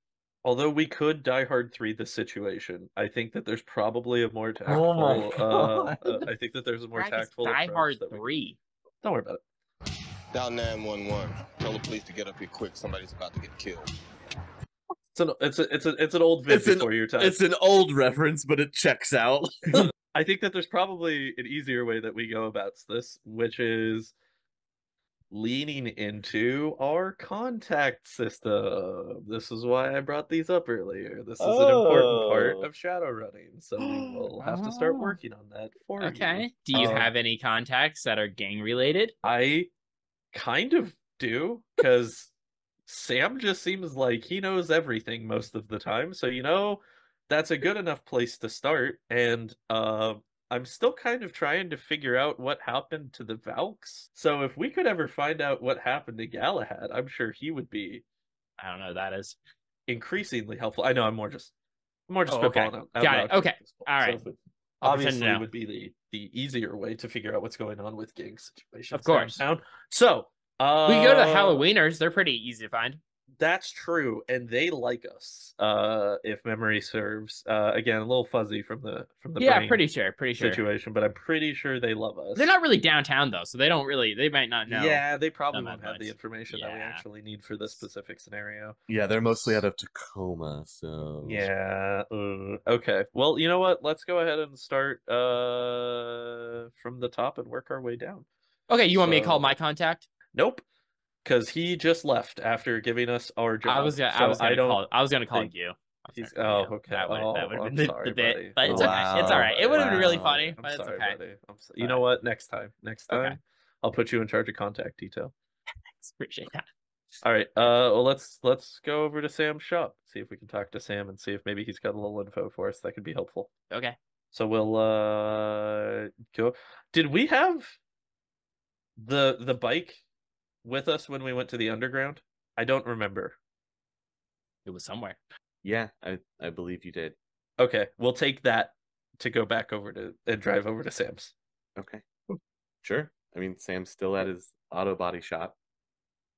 Although we could Die Hard three the situation, I think that there's probably a more tactful. Oh my uh, God. uh, I think that there's a more Frag tactful. Die Hard that we- 3. Don't worry about it. Dial 911. Tell the police to get up here quick. Somebody's about to get killed. It's an it's a, it's a, it's an old vid It's an- your time. It's an old reference, but it checks out. I think that there's probably an easier way that we go about this, which is leaning into our contact system. This is why I brought these up earlier. This is an important part Oh. of shadow running, so we will have to start Oh. working on that for you. Okay. Do you Um, have any contacts that are gang related? I kind of do because Sam just seems like he knows everything most of the time. So you know, that's a good enough place to start. And uh, I'm still kind of trying to figure out what happened to the Valks. So if we could ever find out what happened to Galahad, I'm sure he would be I don't know that is. increasingly helpful. I know I'm more just more just Oh, okay. out, out Got it. Okay. at this point. All So pretend to obviously know. would be the the easier way to figure out what's going on with gang situations. Of course. downtown. So uh, We go to the Halloweeners. They're pretty easy to find. That's true, and they like us. Uh, if memory serves. Uh, again, a little fuzzy from the from the yeah, brain pretty sure. Pretty sure. situation, but I'm pretty sure they love us. They're not really downtown though, so they don't really. They might not know. Yeah, they probably that won't have the much. information that we actually need for this specific scenario. yeah, they're mostly out of Tacoma, so Yeah. uh, okay. Well, you know what? Let's go ahead and start uh from the top and work our way down. Okay, you want me to call my contact? Nope. Because he just left after giving us our job. I was gonna. I was gonna don't. call. I was gonna call you. He's- oh, okay. That would. Oh, that would have I'm been the, sorry, the bit, but it's Oh, okay. It's all right. It would have been really Wow. funny, I'm but it's sorry, okay. buddy. I'm so- you know what? Next time. Next Okay. time. I'll put you in charge of contact detail. Appreciate that. All right. Uh well let's let's go over to Sam's shop. See if we can talk to Sam and see if maybe he's got a little info for us that could be helpful. Okay. So we'll uh go Did we have the the bike with us when we went to the underground? I don't remember. It was somewhere. yeah, I I believe you did. Okay, we'll take that to go back over to and drive over to Sam's. Okay, sure. I mean, Sam's still at his auto body shop.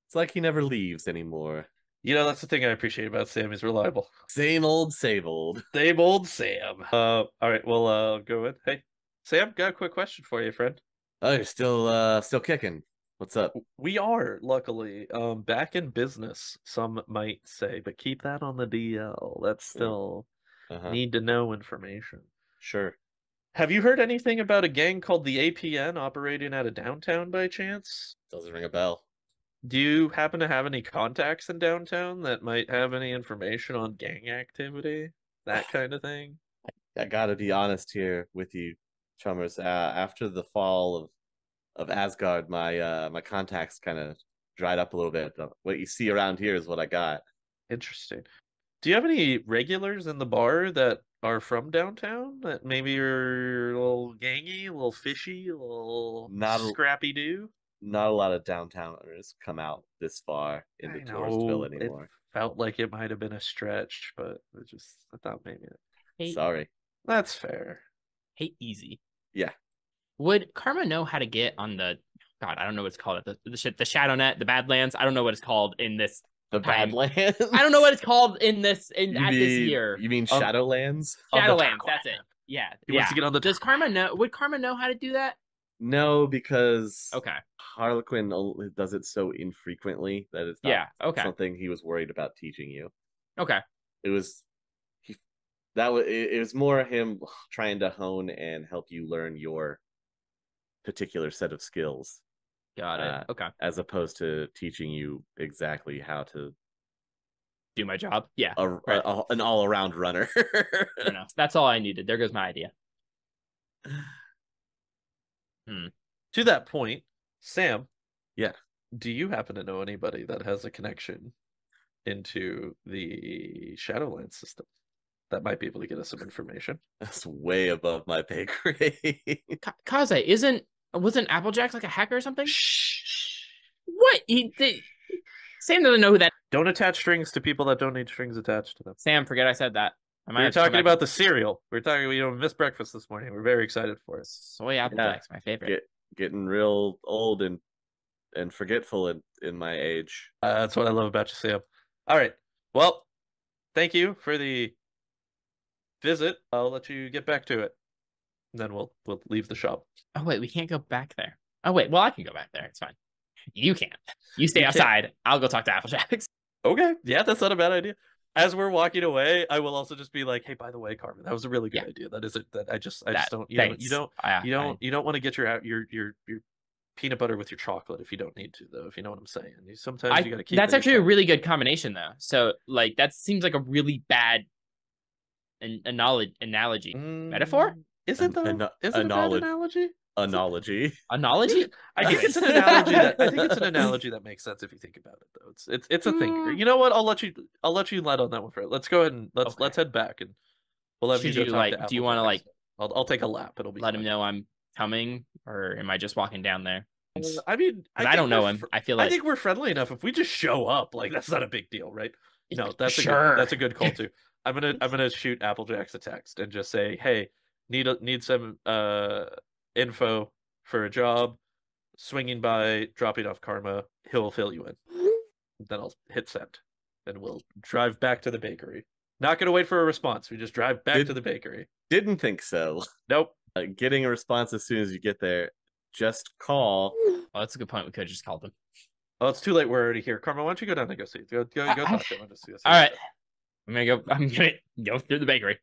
It's like he never leaves anymore. You know, that's the thing I appreciate about Sam. He's reliable. Same old, same old. Same old Sam. Uh, all right, well, uh, go in. Hey, Sam, got a quick question for you, friend. Oh, you're still uh still kicking. What's up? We are luckily um back in business. Some might say, but keep that on the DL. That's still Uh-huh. need to know information. Sure. Have you heard anything about a gang called the APN operating out of downtown by chance? Doesn't ring a bell. Do you happen to have any contacts in downtown that might have any information on gang activity? That kind of thing? I gotta be honest here with you, Chummers. Uh, after the fall of of Asgard, my uh my contacts kind of dried up a little bit. But What you see around here is what I got. Interesting. Do you have any regulars in the bar that are from downtown that maybe are a little gangy, a little fishy, a little Not a- scrappy do? Not a lot of downtowners come out this far in I Touristville know, anymore. It felt like it might have been a stretch, but it just I thought maybe Hey, Sorry. that's fair. hey, easy. Yeah. Would Karma know how to get on the? God, I don't know what it's called. The the, shit- the Shadow Net, the Badlands. I don't know what it's called in this. The Time. Badlands. I don't know what it's called in this in You at this year. You mean Um, Shadowlands? on the Shadowlands. That's it. Yeah. He yeah. wants to get on the Does Karma know? Would Karma know how to do that? No, because Okay. Harlequin does it so infrequently that it's not Yeah. Okay. something he was worried about teaching you. Okay. It was he that was it, it was more him trying to hone and help you learn your particular set of skills Got it. Uh, okay. as opposed to teaching you exactly how to do my job. Yeah, a, Right. a- an all around runner. That's all I needed. There goes my idea. To that point, Sam. Yeah. Do you happen to know anybody that has a connection into the Shadowlands system that might be able to get us some information? That's way above my pay grade. Ka- Kaze isn't wasn't Applejack like a hacker or something? Shh. What he did? Sam doesn't know who that. Don't attach strings to people that don't need strings attached to them. Sam, forget I said that. I We might were have to talking back- about the cereal. We are talking, We you know, missed breakfast this morning. We're very excited for it. soy Applejack's my favorite. Get, getting real old and and forgetful in, in my age. Uh, that's what I love about you, Sam. All right. Well, thank you for the visit. I'll let you get back to it. And then we'll we'll leave the shop. Oh wait, we can't go back there. Oh wait, well I can go back there. It's fine. You can't. You stay You can't. outside. I'll go talk to Applejacks. Okay. Yeah, that's not a bad idea. As we're walking away, I will also just be like, "Hey, by the way, Carmen, that was a really good Yeah. idea. That isn't that I just I That- just don't you don't, you don't I- you don't you don't want to get your your your your peanut butter with your chocolate if you don't need to though. If you know what I'm saying. You sometimes I- you got to keep. that's it actually a really good combination though. So like that seems like a really bad an, analogy analogy. Metaphor? Mm, Is it An- though? ano- is it a analogy? Analogy. Analogy? I think it's an analogy that I think it's an analogy that makes sense if you think about it though. It's it's it's a thinker. Mm. You know what? I'll let you I'll let you let on that one for it. Let's go ahead and let's Okay. let's head back and we'll have Should you, you, like- do you wanna, like. I'll I'll take a lap. It'll be Let him know I'm coming, or am I just walking down there? Uh, I mean, I, think don't know him. I feel like I think we're friendly enough. If we just show up, like that's not a big deal, right? No, that's a sure. good, that's a good call too. I'm gonna I'm gonna shoot Applejack's a text and just say, hey, need need some uh info for a job. Swinging by, dropping off Karma. He'll fill you in. Then I'll hit send, and we'll drive back to the bakery. Not gonna wait for a response. We just drive back Did- to the bakery. Didn't think so. Nope. Uh, getting a response as soon as you get there. Just call. oh, that's a good point. We could just call them. Oh, it's too late. We're already here. Karma, why don't you go down and go see? Go go go I- talk to him. and see- see All what's right, up. I'm gonna go. I'm gonna go through the bakery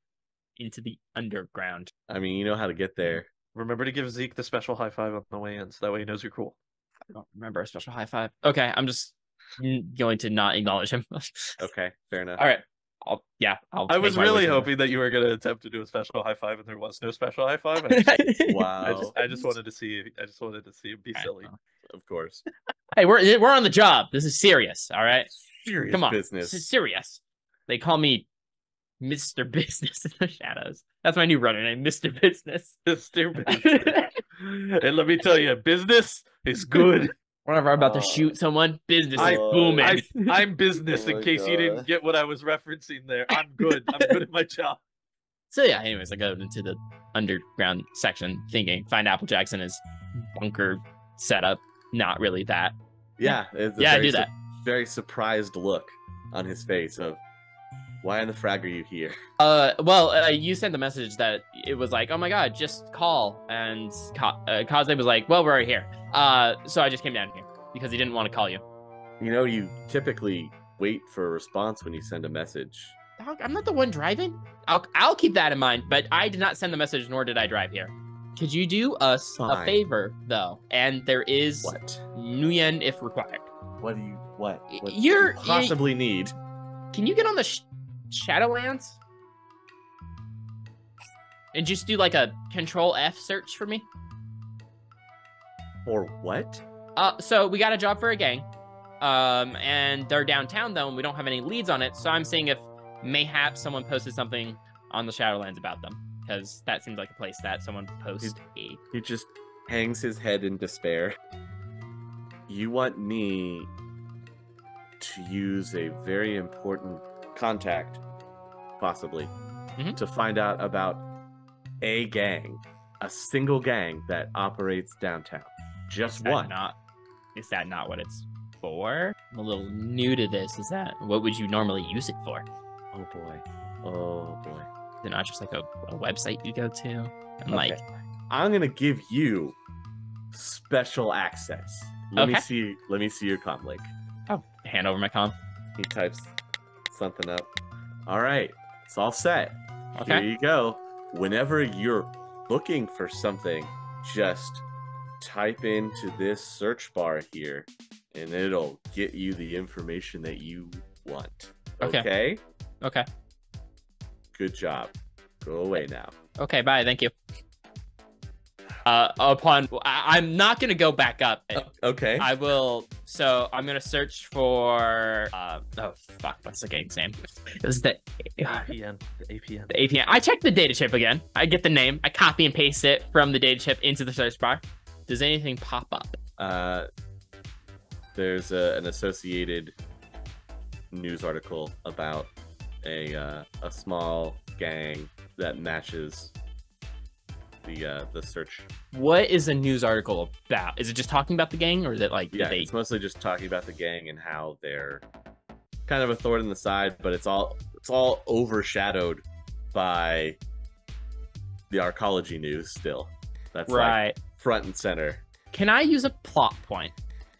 into the underground. I mean, you know how to get there. Remember to give Zeke the special high five on the way in, so that way he knows you're cool. I don't remember a special high five. Okay, I'm just going to not acknowledge him. Okay, fair enough. All right. I'll yeah. I'll I was really to the- hoping that you were going to attempt to do a special high five, and there was no special high five. I just, Wow. I just, I just wanted to see, I just wanted to see him be All right, silly. well. Of course. Hey, we're we're on the job. This is serious. All right. Serious Come on. business. This is serious. They call me Mr. Business in the Shadows. That's my new runner name, Mr. Business. Stupid. and let me tell you, business is good. Whenever I'm about to Oh. shoot someone, business I- is booming. I, I'm business. Oh in my case you didn't get what I was referencing there, I'm good. I'm good at my job. So yeah, anyways, I go into the underground section thinking find Apple Jackson is bunker setup. Not really that. Yeah. it's Yeah, I do su- that. very surprised look on his face of why in the frag are you here? Uh, well, uh, you sent the message that it was like, oh my god, just call, and Ka- uh, Kaze was like, well, we're already here. Uh, so I just came down here because he didn't want to call you. You know, you typically wait for a response when you send a message. Dog, I'm not the one driving. I'll I'll keep that in mind. But I did not send the message, nor did I drive here. Could you do us a favor though? And there is What? nuyen if required. What do you what? What you're- you possibly need? Can you get on the sh- Shadowlands and just do like a Control F search for me? Or what? Uh, so we got a job for a gang, um, and they're downtown though, and we don't have any leads on it. So I'm seeing if mayhap someone posted something on the Shadowlands about them, because that seems like a place that someone post a. He just hangs his head in despair. You want me to use a very important contact, possibly, Mhm. to find out about a gang, a single gang that operates downtown. Just one. Not is that not what it's for? I'm a little new to this. Is that what would you normally use it for? Oh boy. Oh boy. Is it not just like a, a website you go to? I'm like, Okay. I'm gonna give you special access. Let me see. Let me see your commlink. oh, hand over my com. He types something up. All right, it's all set. Okay. Here you go. Whenever you're looking for something, just type into this search bar here, and it'll get you the information that you want. Okay. Okay. Okay. Good job. Go away now. Okay. Bye. Thank you. Uh, upon I, I'm not gonna go back up. Okay. I will. So I'm gonna search for. Uh, oh fuck! What's the game's name? It was the APN. The APN. the APN. I check the data chip again. I get the name. I copy and paste it from the data chip into the search bar. Does anything pop up? Uh, there's a, an associated news article about a uh, a small gang that matches the uh, the search. What is a news article about? Is it just talking about the gang, or is it like Yeah, they? it's mostly just talking about the gang and how they're kind of a thorn in the side, but it's all it's all overshadowed by the arcology news. Still, that's like right? front and center Can I use a plot point?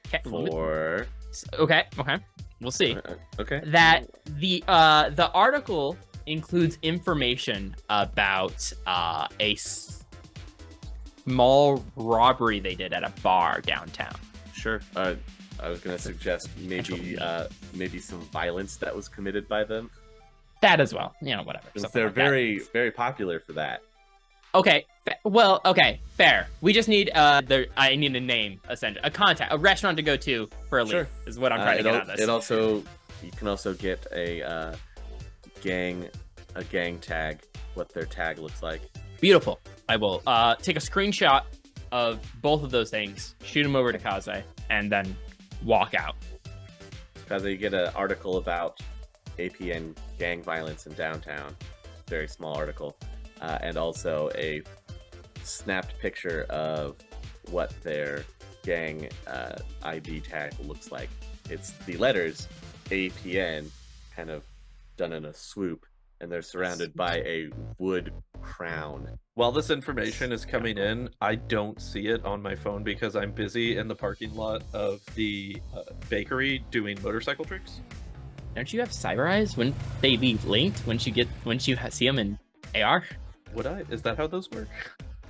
Okay. for. Okay. Okay. We'll see. uh, Okay. that the uh the article includes information about uh a small robbery they did at a bar downtown. Sure. Uh, I was gonna suggest maybe uh, maybe some violence that was committed by them, That as well, you know, whatever. they're like that. very very popular for that. okay. Well, okay, fair. We just need uh, the I need a name, essentially, a contact, a restaurant to go to for a. Sure. Is what I'm Uh, trying it, to get al- out of this. it also you can also get a uh, gang a gang tag, what their tag looks like. Beautiful. I will uh take a screenshot of both of those things, shoot them over to Kaze, and then walk out. Because you get an article about APN gang violence in downtown, very small article, uh, and also a snapped picture of what their gang uh, ID tag looks like. It's the letters APN, kind of done in a swoop, and they're surrounded by a wood crown. While this information is coming in, I don't see it on my phone because I'm busy in the parking lot of the uh, bakery doing motorcycle tricks. Don't you have cyber eyes? Wouldn't they be linked? Wouldn't you get? Wouldn't you ha- see them in AR? Would I? Is that how those work?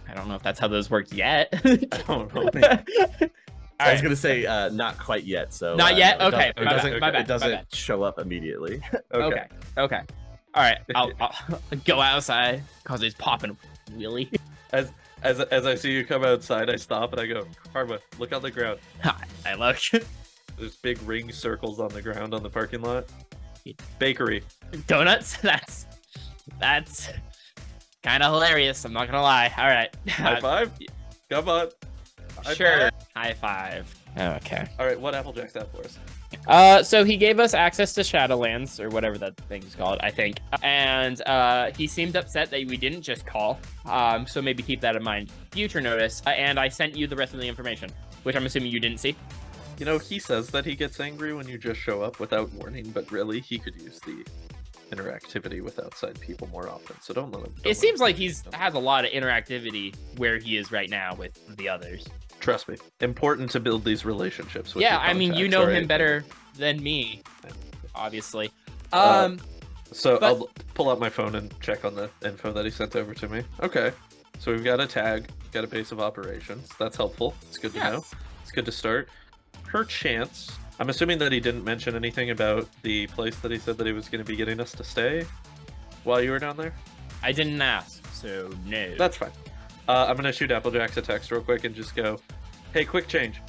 I don't know if that's how those work yet. I don't know. All I was gonna say uh, not quite yet, so Not uh, yet? no, it Okay, doesn't- It my bad, doesn't, my bad, it doesn't my bad. show up immediately. okay. Okay. All right. I'll, I'll go outside because it's popping wheelie. As as as I see you come outside, I stop and I go, Karma, look on the ground. Hi, I look. There's big ring circles on the ground on the parking lot. Bakery. Donuts. That's that's kind of hilarious. I'm not gonna lie. All right. High five. Come on. High sure. five. High five. Okay. All right. What Applejack's that for us? Uh, so he gave us access to Shadowlands or whatever that thing's called, I think. And uh, he seemed upset that we didn't just call. Um, so maybe keep that in mind. Future notice. Uh, and I sent you the rest of the information, which I'm assuming you didn't see. You know, he says that he gets angry when you just show up without warning, but really, he could use the interactivity with outside people more often. So don't let him. don't It seems like he's has a lot of interactivity where he is right now with the others. Trust me, important to build these relationships. With yeah, I mean, you know alright? him better than me, obviously. Uh, Um, So But- I'll pull out my phone and check on the info that he sent over to me. Okay, so we've got a tag, got a base of operations. That's helpful. It's good to Yeah. know. It's good to start. Per chance, I'm assuming that he didn't mention anything about the place that he said that he was going to be getting us to stay while you were down there. I didn't ask, so no. That's fine. Uh, I'm gonna shoot Applejack's a text real quick and just go, "Hey, quick change.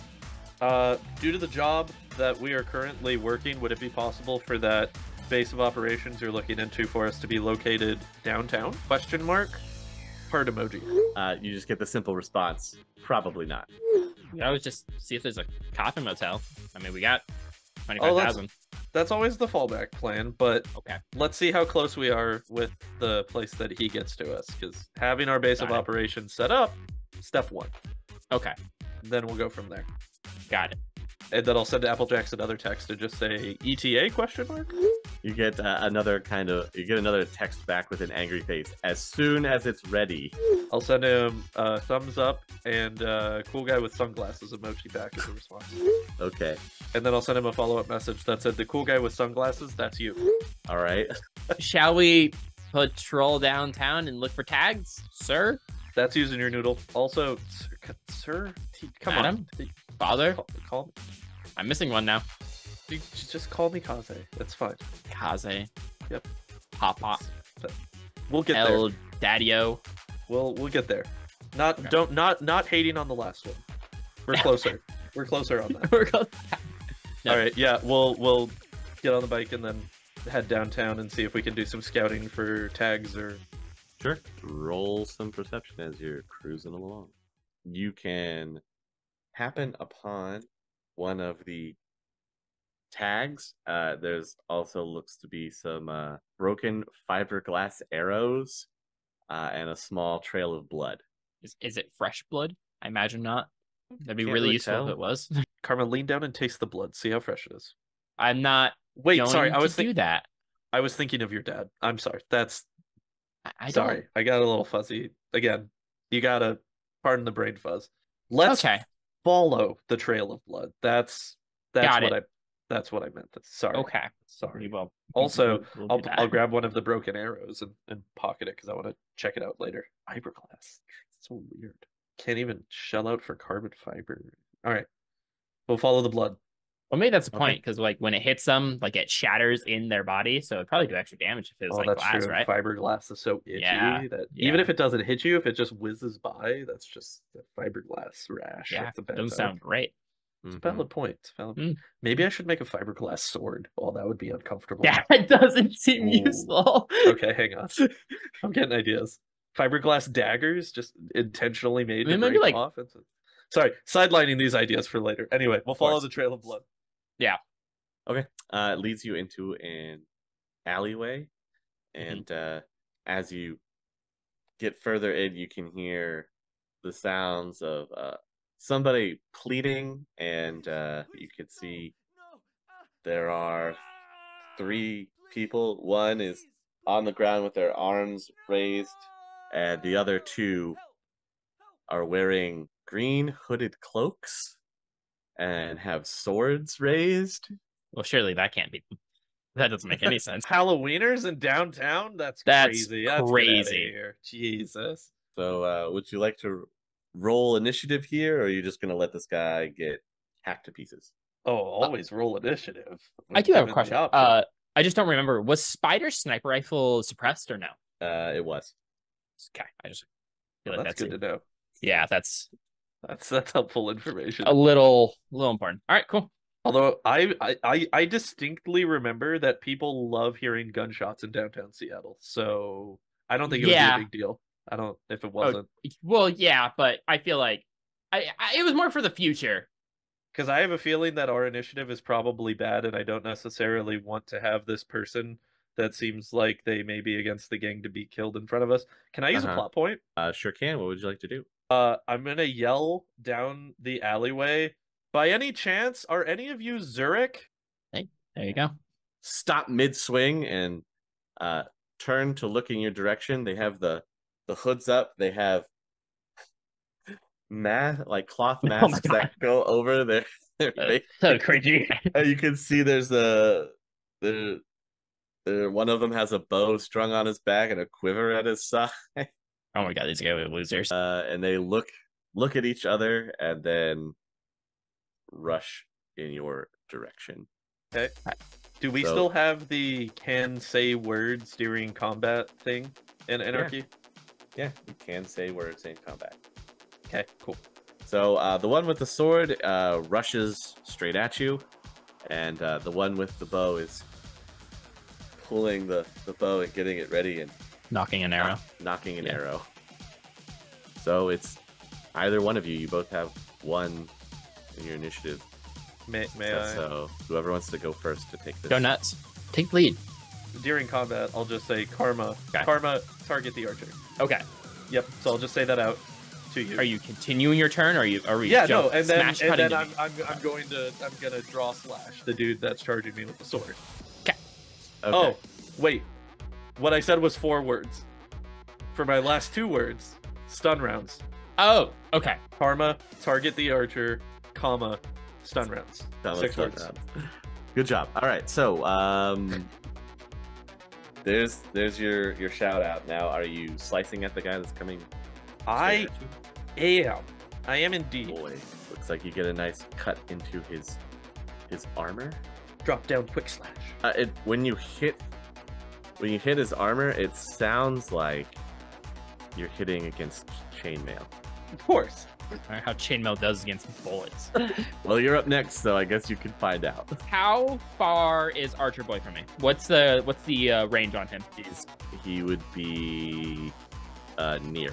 Uh, due to the job that we are currently working, would it be possible for that base of operations you're looking into for us to be located downtown? Question mark. Heart emoji. Uh, you just get the simple response, probably not. I was just see if there's a coffin motel. I mean, we got Oh, twenty-five thousand. that's, that's always the fallback plan, but okay. let's see how close we are with the place that he gets to us. Because having our base of Got it. operations set up, step one. Okay. Then we'll go from there. Got it. And then I'll send Applejack's another text to just say ETA question mark. You get uh, another kind of you get another text back with an angry face. As soon as it's ready, I'll send him a thumbs up and uh, cool guy with sunglasses emoji back as a response. okay, And then I'll send him a follow up message that said, The cool guy with sunglasses, that's you. all right. Shall we patrol downtown and look for tags, sir? That's using your noodle. Also, sir, sir come Madam? on. Father? Call, call- I'm missing one now. You just call me Kaze. That's fine. Kaze. Yep. Papa. We'll get there. El Daddio. We'll we'll get there. Not Okay. don't not not hating on the last one. We're closer. We're closer on that. We're going- No. All right. Yeah. We'll we'll get on the bike and then head downtown and see if we can do some scouting for tags or Sure. Roll some perception as you're cruising along. You can happen upon one of the tags. Uh, there's also looks to be some uh, broken fiberglass arrows uh, and a small trail of blood. Is, is it fresh blood? I imagine not. That'd be Can't really really useful tell. if it was. Karma. Lean down and taste the blood. See how fresh it is. I'm not Wait. going Sorry. I to was do thinking. that. I was thinking of your dad. I'm sorry. That's I, I sorry. don't. I got a little fuzzy. Again, you gotta pardon the brain fuzz. Let's Okay. follow the trail of blood. That's that's Got what it. I that's what I meant. Sorry. Okay. Sorry. We will. Also, we'll I'll. I'll grab one of the broken arrows and, and pocket it because I want to check it out later. Fiberglass. So weird. Can't even shell out for carbon fiber. All right. We'll follow the blood. Well, maybe that's the Okay. point because like when it hits them, like it shatters in their body, so it'd probably do extra damage if it was oh, like that's glass, true. right? Fiberglass is so itchy Yeah, that even if it doesn't hit you, if it just whizzes by, that's just a fiberglass rash. Yeah, That's a bad doesn't sound great. It's a Mhm. valid point. It's a valid. Mm. Maybe I should make a fiberglass sword. Oh, that would be uncomfortable. Yeah, it doesn't seem Ooh. useful. Okay, hang on. I'm getting ideas. Fiberglass daggers, just intentionally made I mean, to maybe, break like- off. It's- Sorry, sidelining these ideas for later. Anyway, we'll follow the trail of blood. Yeah. Okay. Uh, it leads you into an alleyway, Mm-hmm. and uh, as you get further in, you can hear the sounds of uh, somebody pleading, and uh, you can see there are three people. One is on the ground with their arms raised, and the other two are wearing green hooded cloaks and have swords raised. Well, surely that can't be. That doesn't make any sense. Halloweeners in downtown? That's, That's crazy. That's crazy. here. Jesus. So, uh, would you like to roll initiative here, or are you just gonna let this guy get hacked to pieces? Oh, always roll initiative. I do have a given the question. Uh, I just don't remember. Was Spider sniper rifle suppressed or no? Uh, it was. Okay, I just feel Well, like that's that's, good to know. yeah, that's That's that's helpful information. a little, little important. All right, cool. Although I, I I I distinctly remember that people love hearing gunshots in downtown Seattle, so I don't think it would be a big deal. I don't if Oh, it wasn't Well, yeah, but I feel like I, I it was more for the future. because I have a feeling that our initiative is probably bad, and I don't necessarily want to have this person that seems like they may be against the gang to be killed in front of us. Can I use a Uh-huh. plot point? Uh, sure can. What would you like to do? Uh, I'm gonna yell down the alleyway. By any chance, are any of you Zurich? Hey, there you go. Stop mid swing and uh, turn to look in your direction. They have the the hoods up. They have mask like cloth Oh masks God. that go over their their face. so cringy. And you can see there's a there, there one of them has a bow strung on his back and a quiver at his side. Oh my god, these guys are losers. Uh, and they look look at each other and then rush in your direction. Okay. Do we So- still have the can say words during combat thing in Anarchy? Yeah, you can say words in combat. Okay, cool. So uh, the one with the sword uh, rushes straight at you, and uh, the one with the bow is pulling the, the bow and getting it ready and Knocking an arrow. knocking an Yeah. arrow. So it's either one of you. You both have one in your initiative. May, may so, I? so whoever wants to go first to take this. Go nuts. Take the lead. During combat, I'll just say karma. Okay. Karma, target the archer. Okay. Yep. So I'll just say that out to you. Are you continuing your turn or are you are we Yeah, jump- no, and then smash and then I'm. I'm I'm going to I'm gonna draw slash the dude that's charging me with the sword. Okay. Oh, wait. What I said was four words. For my last two words, stun rounds. Oh, okay. Karma, target the archer, comma, stun rounds. That Six words. Good job. All right, so um, there's there's your your shout out. Now, are you slicing at the guy that's coming? I am. I am indeed. boy. Looks like you get a nice cut into his his armor. drop down quick slash. Uh, it when you hit when you hit his armor, it sounds like you're hitting against chainmail. Of course. How chainmail does against bullets. Well, you're up next, so I guess you can find out. how far is Archer Boy from me? What's the what's the uh, range on him? He's he would be uh near.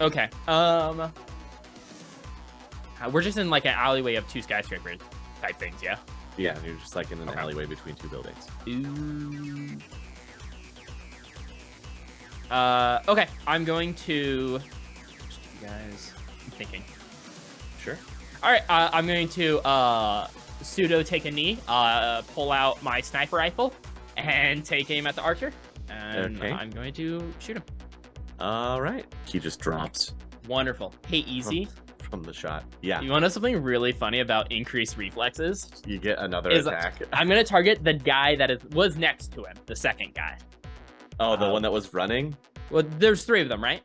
Okay. Um. uh, We're just in like an alleyway of two skyscrapers type things, yeah. Yeah, you're just like in an Okay. alleyway between two buildings. Ooh. Uh. Okay. I'm going to. Guys, I'm thinking. Sure. All right. Uh, I'm going to uh pseudo take a knee. Uh, pull out my sniper rifle, and take aim at the archer. And Okay. I'm going to shoot him. All right. He just drops Wonderful. Hey, easy. from the shot. Yeah. You want to know something really funny about increased reflexes? You get another Is- attack. I'm gonna target the guy that is was next to him, the second guy. Oh, the uh, one that was running? Well, there's three of them, right?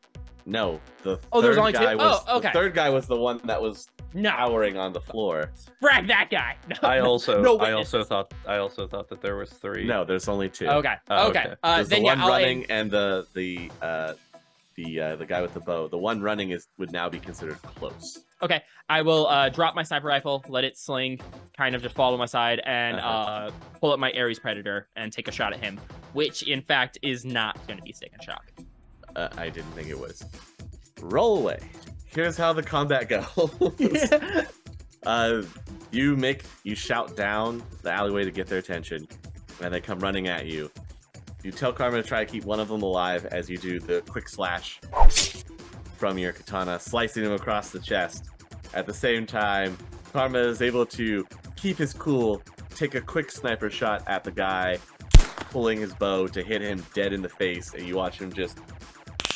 No, the Oh, there's third only two? was Oh, okay. the third guy was the one that was No, cowering on the floor. frag that guy. No. I also No I also thought I also thought that there was three. No, there's only two. Okay. Oh, okay. okay. Uh, There's then the yeah, one I'll running aim- and the the uh the uh the guy with the bow. The one running is would now be considered close. Okay, I will uh, drop my sniper rifle, let it sling, kind of just follow my side, and uh Uh-huh. pull up my Ares Predator and take a shot at him, which in fact is not going to be stick and shock. Uh, I didn't think it was. Roll away. Here's how the combat goes. uh, you make you shout down the alleyway to get their attention, and they come running at you. You tell Karma to try to keep one of them alive as you do the quick slash from your katana, slicing him across the chest. At the same time, Karma is able to keep his cool, take a quick sniper shot at the guy, pulling his bow to hit him dead in the face, and you watch him just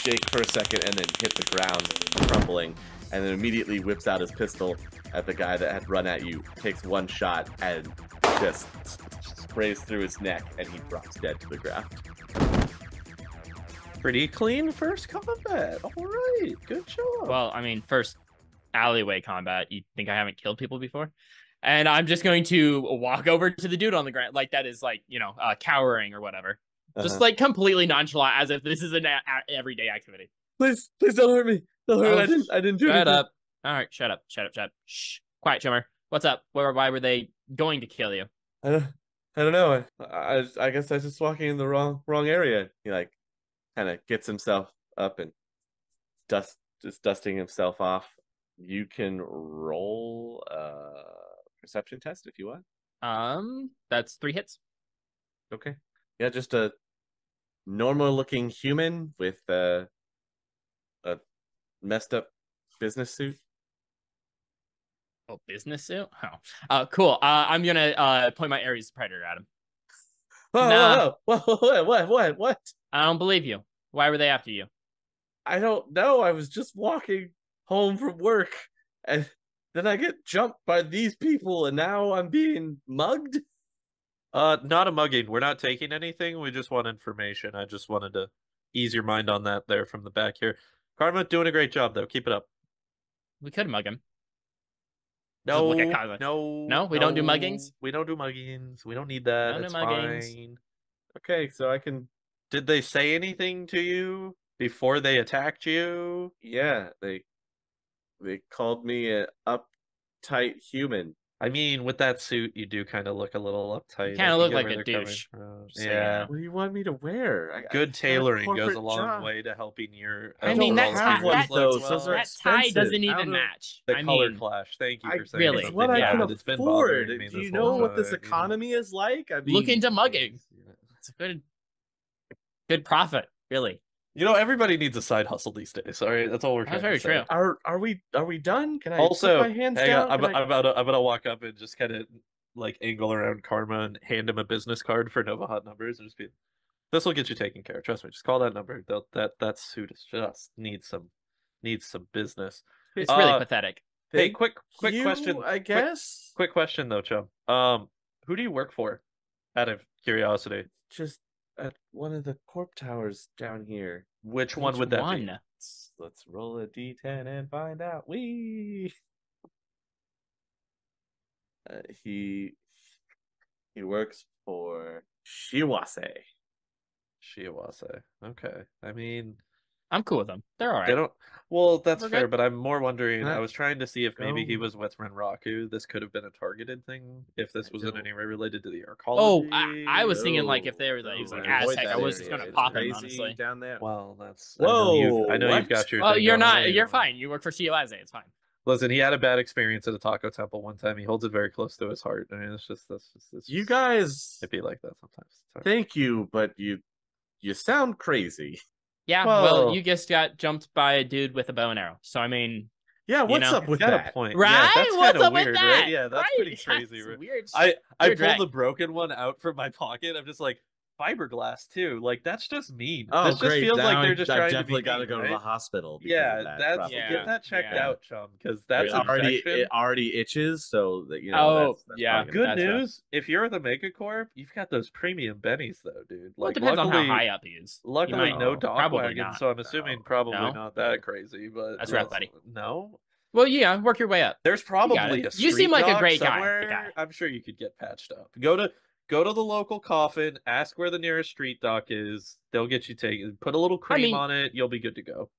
shake for a second and then hit the ground, crumbling, and then immediately whips out his pistol at the guy that had run at you, takes one shot, and just sprays through his neck, and he drops dead to the ground. Pretty clean first combat. All right, good job. Well, I mean, first alleyway combat. You think I haven't killed people before? And I'm just going to walk over to the dude on the ground, like that is like you know, uh, cowering or whatever, just Uh-huh. like completely nonchalant, as if this is an a- a- everyday activity. please, please don't hurt me. Don't hurt Oh, me. I didn't. I didn't do it. Shut anything. up. All right, shut up, shut up, shut up. Shh. Quiet, Chummer. What's up? Where, why were they going to kill you? I don't. I don't know. I, I, I guess I was just walking in the wrong wrong area. He like, kind of gets himself up and dust just dusting himself off. You can roll a perception test if you want. Um, that's three hits. Okay. Yeah, just a normal looking human with uh, a messed up business suit. Oh, business suit. Oh, uh, cool. Uh, I'm gonna uh point my Ares Predator at him. Whoa, whoa, whoa, whoa, what, what, what? I don't believe you. Why were they after you? I don't know. I was just walking home from work and then I get jumped by these people and now I'm being mugged. Uh, not a mugging. We're not taking anything. We just want information. I just wanted to ease your mind on that there from the back here. Karma doing a great job though. Keep it up. We could mug him. No, look at Karma. no, No? We don't do muggings? We don't do muggings. We don't need that. Don't it's muggings. fine. Okay, so I can Did they say anything to you before they attacked you? yeah, they they called me an uptight human. I mean, with that suit, you do kind of look a little uptight. kinda look like a douche. from. Just. Yeah. What do you want me to wear? I, I Good got tailoring goes a long job. way to helping your. I mean, that tie, that, those. well. Those are that tie doesn't even match. The I color mean, clash. Thank you I- for saying that. really, It's something. what I Yeah. can It's been afford. Do you know what this time, you know. economy is like? I mean, look into mugging. It's a good, good profit, really. You know, everybody needs a side hustle these days. All right, that's all we're That's trying very to say. true. Are are we are we done? Can I Also, put my hands hang down? on, I'm, Can I- I'm about to, I'm about to walk up and just kind of like angle around Karma and hand him a business card for Nova Hot numbers and just be, this will get you taken care of. Trust me, just call that number. They'll, that that suit is just needs some needs some business. It's really Uh, pathetic. Hey, quick quick you, question. I guess. Quick question though, chum. Um, who do you work for? Out of curiosity, Just at one of the corp towers down here. which one Which would that be? Let's, let's roll a d10 and find out. We Uh, he he works for Shiwase. Shiawase. Okay. I mean, I'm cool with them. They're all right. they don't. Well, that's We're fair, good. but I'm more wondering. I was trying to see if maybe he was with Renraku. This could have been a targeted thing. If this I was in don't- any way related to the Oh, arcology. I, I was thinking like if they were like, he was like Aztec, ah, that I was just gonna It's pop him honestly. down there. Well, that's. I know you've, I know Whoa, you've got what? your. Oh, thing you're not. on, You're fine. You work for Shiwaze. It's fine. Listen, he had a bad experience at a taco temple one time. He holds it very close to his heart. I mean, it's just that's just it's You guys, It'd be like that sometimes. It's alright. thank you, but you you sound crazy. Yeah. Well, Well- you just got jumped by a dude with a bow and arrow. So I mean, Yeah, what's know, up with that? a point, right? Yeah, that's What's kinda up weird, with right? Yeah, that's right? pretty crazy. That's right? weird. I I pulled the broken one out from my pocket. I'm just like fiberglass too. Like that's just mean. Oh, this just great! feels like now they're I- just I've trying definitely to be got to mean, go to the hospital. Yeah, that, that's. Yeah, get that checked yeah. out, chum, because that's it already infection. it already itches, so that you know. Oh, that's, that's yeah. Good gonna- rough. news, if you're the Megacorp, you've got those premium bennies though, dude. well, Like it depends on luckily, how high up he is. Luckily might- no oh, dog Probably wagon, not. so I'm assuming No. probably No? not that crazy, but That's right, buddy. No, Well, yeah, work your way up. there's probably it. a You seem like a great guy, guy. I'm sure you could get patched up. Go to go to the local coffin, ask where the nearest street doc is. They'll get you taken. Put a little cream mean- on it. You'll be good to go.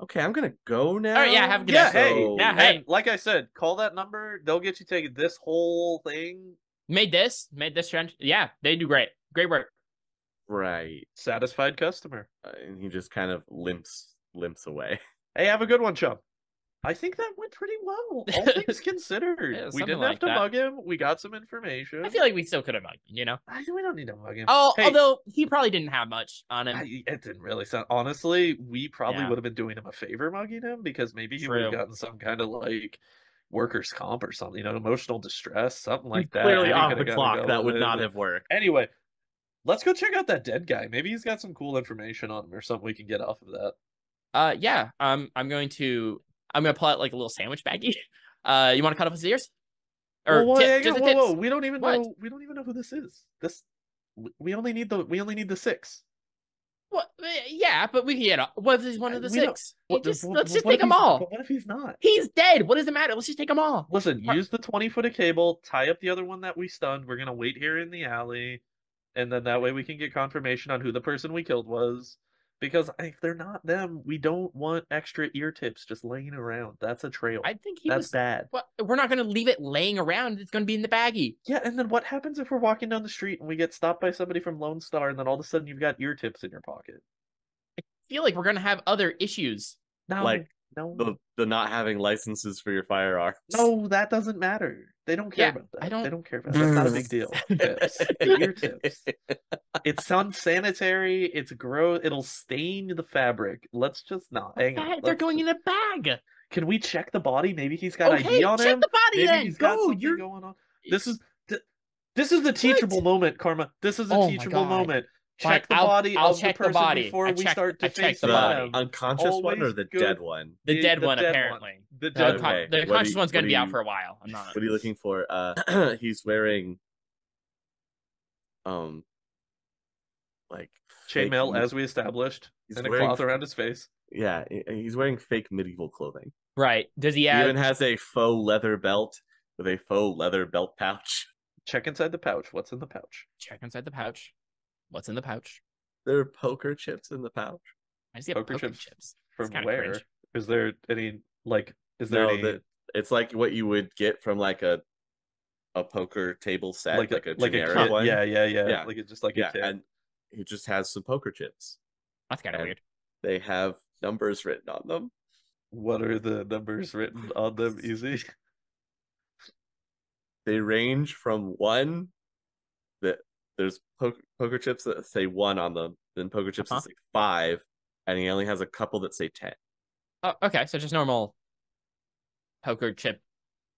Okay, I'm gonna go now. right, yeah, have a good Yeah, night. hey, So- Yeah, hey. And like I said, call that number. They'll get you taken. This whole thing Made this, made this trend. Yeah, they do great. Great work. Right, satisfied customer. uh, and he just kind of limps limps away. Hey, have a good one, chum. I think that went pretty well, all things considered. Yeah, we didn't like have to that. mug him. We got some information. I feel like we still could have mugged him, you know. I, we don't need to mug him. Oh, Hey, although he probably didn't have much on him. I, it didn't really sound. Honestly, we probably Yeah. would have been doing him a favor mugging him because maybe he would have gotten some kind of like workers' comp or something, you know, emotional distress, something like that. Clearly off the clock, that would not have worked. Anyway, let's go check out that dead guy. Maybe he's got some cool information on him or something we can get off of that. Uh, yeah. Um, I'm going to. I'm gonna pull out like a little sandwich baggie. Uh, you want to cut off his ears? Or whoa, tip- hang just whoa, whoa, we don't even What? know. We don't even know who this is. This we- only need the we only need the six. What? uh, Yeah, but we can get. a- What if he's one of the We six? What- just, what- let's just take them all. but What if he's not? He's dead. What does it matter? Let's just take them all. Listen, Har- use the 20 foot of cable, tie up the other one that we stunned. We're going to wait here in the alley. And then that way we can get confirmation on who the person we killed was. Because if they're not them, we don't want extra ear tips just laying around. That's a trail. I think he That's was. bad. What? We're not gonna leave it laying around. It's gonna be in the baggie. Yeah, and then what happens if we're walking down the street and we get stopped by somebody from Lone Star and then all of a sudden you've got ear tips in your pocket? I feel like we're gonna have other issues. No, Like, no, The the not having licenses for your firearms. no, that doesn't matter. They don't care Yeah, about that. I don't- They don't care about that. That's not a big deal. Tips. The ear tips. It's unsanitary. It's gross. It'll stain the fabric. Let's just not. Hang on. They're let's going just- in a bag. Can we check the body? Maybe he's got oh, okay, ID on check him. the body Maybe then. he's got Go. You're. going on. This is th- this is the teachable moment, Karma. This is a Oh teachable God. Moment. Fine, Check the I'll- body I'll of check the the body. before I we checked- start to I checked face the the body. them. unconscious one or the good. dead one? The The- dead the one, dead apparently. The The, dead Okay. one. the What conscious you- one's gonna be out for a while. I'm not. What are you looking for? Uh, he's wearing, um, like fake Chainmail, as we established, he's and a wearing- cloth around his face. Yeah, he's wearing fake medieval clothing. Right? Does he He even has a faux leather belt with a faux leather belt pouch. Check inside the pouch. What's in the pouch? Check inside the pouch. What's in the pouch? There are poker chips in the pouch. I see Poker poker, chips chips. From kinda where? cringe. Is there any like? Is there No, any that it's like what you would get from like a a poker table set, like like, a a, like a generic kit? one. Yeah, yeah, yeah, Yeah. Like it's just like yeah, a kit. and he just has some poker chips. That's kind of weird. They have numbers written on them. What are the numbers written on them? Easy. They range from one that there's poker, poker chips that say one on them, then poker chips Uh-huh. that say five, and he only has a couple that say ten. Oh, okay, so just normal poker chip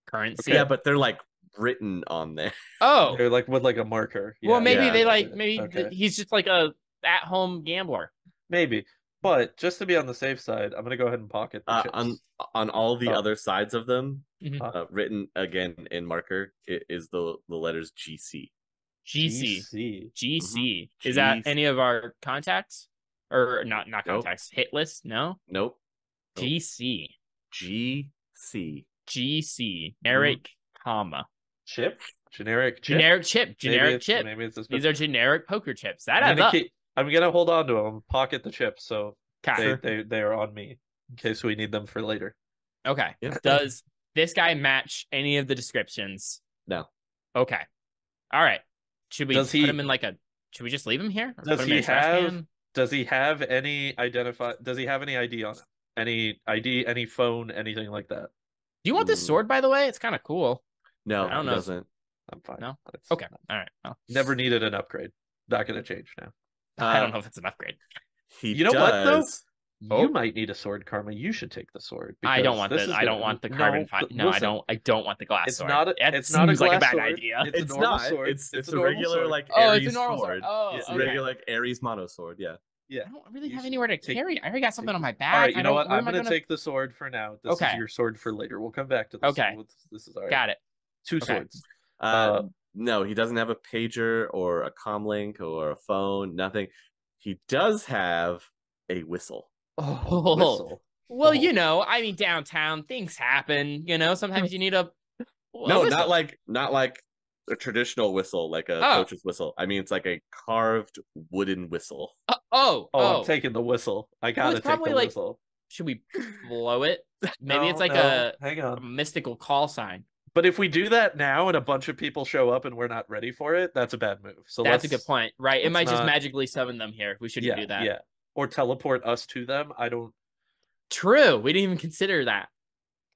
currency. Yeah, but they're like written on there. oh, They're like with like a marker. well, maybe yeah, they like maybe Okay. he's just like a at-home gambler. maybe. But just to be on the safe side, I'm gonna go ahead and pocket the Uh, chips. on on all the Oh. other sides of them, Mhm. uh, written again in marker, it is the the letters GC. GC. GC. GC. Mm-hmm. Is that any of our contacts? Or not not Nope. contacts. Hit list? No. Nope. Nope. GC. GC. GC. Mm-hmm. Narrate comma. Chip? Generic chip? Generic chip, generic it's- chip. Maybe it's this These are generic poker chips. That I'm gonna, keep, I'm gonna hold on to them, pocket the chips, so they, they they are on me in case we need them for later. Okay. Yep. Does this guy match any of the descriptions? No. Okay. All right. Should we Does put he- him in like a? Should we just leave him here? Or Does put him he in a trash have- can? Does he have any identify? Does he have any ID on him? Any ID? Any phone? Anything like that? Do you want this sword, by the way? It's kind of cool. No, I don't it know. doesn't. I'm fine. No? It's Okay. All right. Well, Never needed an upgrade. Not gonna change now. I Uh, don't know if it's an upgrade. He You know what, though? Does. Oh. You might need a sword, Karma. You should take the sword. I don't want this the. I don't want the carbon No, fiber. but No, I don't. I don't want the glass It's sword. not. A, That it's not a seems like a bad sword. idea. It's, It's a normal not. sword. It's it's, a a regular sword. like Oh, it's a normal sword. sword. Oh, It's okay. regular like Ares mono sword. Yeah. Yeah. I don't really You have anywhere to take- carry. I already got something on my back. All right. I You know what? I'm am I gonna, take the sword for now. This Okay. is your sword for later. We'll come back to this. Okay. This is all right. Got it. Two Okay. swords. Uh, Uh, no, he doesn't have a pager or a commlink or a phone. Nothing. He does have a whistle. Oh, whistle. Well, Oh. you know, I mean, downtown things happen. You know, sometimes you need a. a no, whistle. not like not like a traditional whistle, like a Oh. coach's whistle. I mean, it's like a carved wooden whistle. Uh, oh, Oh, oh. I'm taking the whistle. I gotta take the like- whistle. Should we blow it? Maybe it's like no, a, hang a on. mystical call sign. But if we do that now and a bunch of people show up and we're not ready for it, that's a bad move. So That's a good point, right? It let's might just magically summon them here. We shouldn't Yeah, do that. yeah. Or teleport us to them. I don't. True. We didn't even consider that.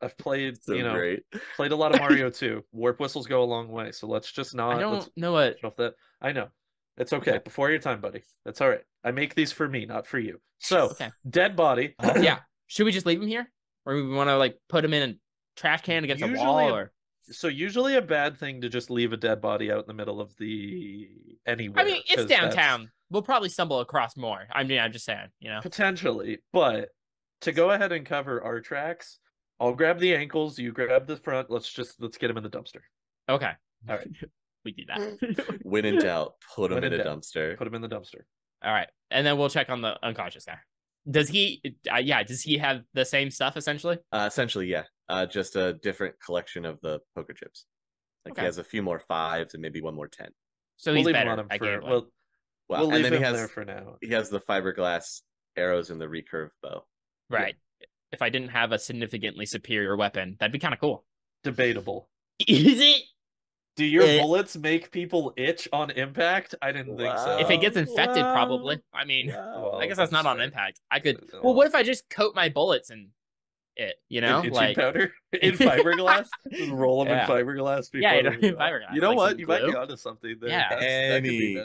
I've played, So you know, great. played a lot of Mario too. Warp whistles go a long way, so let's just not. I don't know what. off that. I know. It's okay. Okay. Before your time, buddy. That's all right. I make these for me, not for you. So, Okay. dead body. yeah. Should we just leave him here, or we want to like put him in a trash can against a wall? Or So usually a bad thing to just leave a dead body out in the middle of the anywhere. I mean, it's 'cause that's- downtown. We'll probably stumble across more. I mean, I'm just saying. You know. Potentially, but to go ahead and cover our tracks, I'll grab the ankles, you grab the front. Let's just let's get him in the dumpster. Okay. All right. we do that. When in doubt, put him in in a doubt, dumpster. Put him in the dumpster. All right, and then we'll check on the unconscious guy. Does he? Uh, yeah. Does he have the same stuff essentially? Uh, essentially, yeah. Uh, just a different collection of the poker chips. Like Okay. he has a few more fives and maybe one more ten. So we'll he's leave better him on him for gambling. well. Well, we'll and leave then him he has there for now. he has the fiberglass arrows and the recurve bow. right. If I didn't have a significantly superior weapon, that'd be kind of cool. Debatable. Is it? Do your Eh. bullets make people itch on impact? I didn't think so. If it gets infected, wow. probably. I mean, Well, I guess that's not on impact. I could. Well, what if I just coat my bullets in it? You know, in like powder in fiberglass? Just roll them Yeah. in fiberglass. Yeah, you before know, in fiberglass, You know like what? some You might be glue. onto something there. Yeah. That's- that could be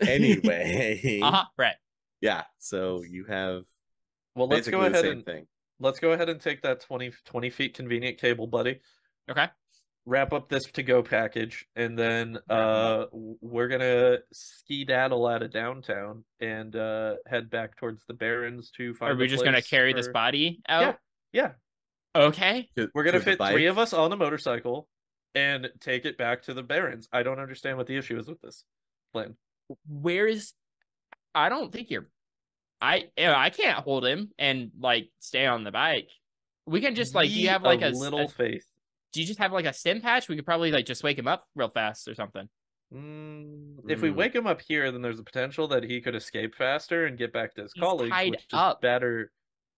Any- Anyway, uh huh. Right. yeah. So you have Well, let's go ahead and thing. let's go ahead and take that 20, 20 feet convenient cable, buddy. Okay. Wrap up this to go package, and then uh we're gonna skedaddle out of downtown and uh head back towards the Barrens to find. Are we a just gonna place carry this body out? Yeah, Okay. We're gonna fit three of us on a motorcycle and take it back to the Barrens. I don't understand what the issue is with this plan. Where is? I don't think you're. I you know, I can't hold him and like stay on the bike. We can just like. Do you have like a little a- faith? Do you just have like a stim patch? We could probably like just wake him up real fast or something. Mm, if we Mm. wake him up here, then there's a potential that he could escape faster and get back to his He's colleagues, tied which is up. better.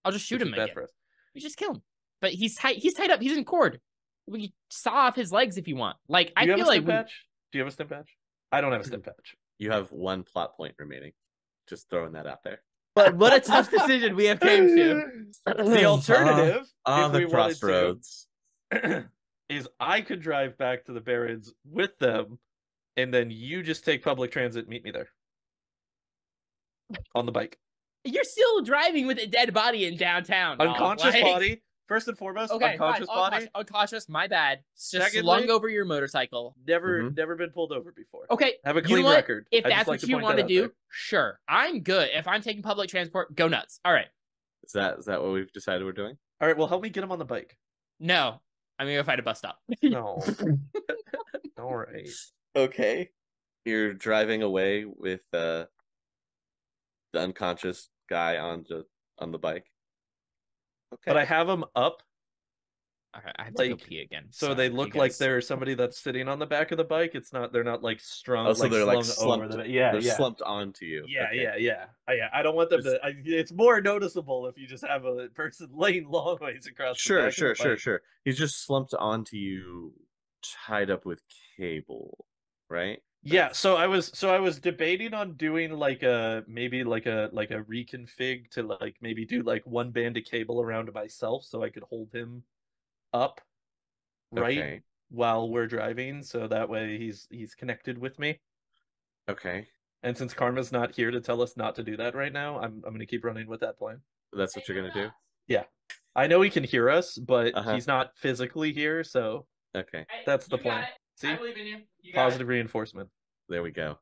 I'll just shoot which is him bad again. For us. We just kill him. But he's tight. He's tied up. He's in cord. We saw off his legs if you want. Like I Do you feel like stim we- patch? Do you have a stim patch? I don't have a stim patch. You have one plot point remaining. Just throwing that out there. But what a tough decision we have came to. The alternative, on if the we wanted to, crossroads. is I could drive back to the Barrens with them, and then you just take public transit and meet me there on the bike. You're still driving with a dead body in downtown. dog. Unconscious Like- body, first and foremost. Okay, unconscious fine. body. Unconscious, unconscious, my bad. It's Just Secondly- slung over your motorcycle. Never, Mhm. never been pulled over before. Okay, Have a you know clean record. If I'd that's like what to you want to do, there. sure. I'm good. If I'm taking public transport, go nuts. All right. Is that is that what we've decided we're doing? All right, well, help me get him on the bike. No, I'm gonna go find a bus stop. No. All right. Okay. You're driving away with uh the unconscious guy on the on the bike. Okay. But I have him up Okay, I have to go Like, pee again. So they you look like guys- they're somebody that's sitting on the back of the bike. It's not. They're not like strung. Oh, so like, they're like slung over slumped. the. Yeah, they're yeah. slumped onto you. Yeah, Okay. yeah, yeah. I, yeah, I don't want them Just- to. I, it's more noticeable if you just have a person laying long ways across. the Sure, of sure, the sure, sure. He's just slumped onto you, tied up with cable, right? Yeah, so I was so I was debating on doing like a maybe like a like a reconfig to like maybe do like one band of cable around myself so I could hold him up right Okay. while we're driving so that way he's he's connected with me. Okay. And since Karma's not here to tell us not to do that right now, I'm I'm gonna keep running with that plan. That's what you're gonna do. Yeah. I know he can hear us, but Uh-huh. he's not physically here, so Okay. That's the plan. It. See? I believe in you. You got it. positive reinforcement. There we go.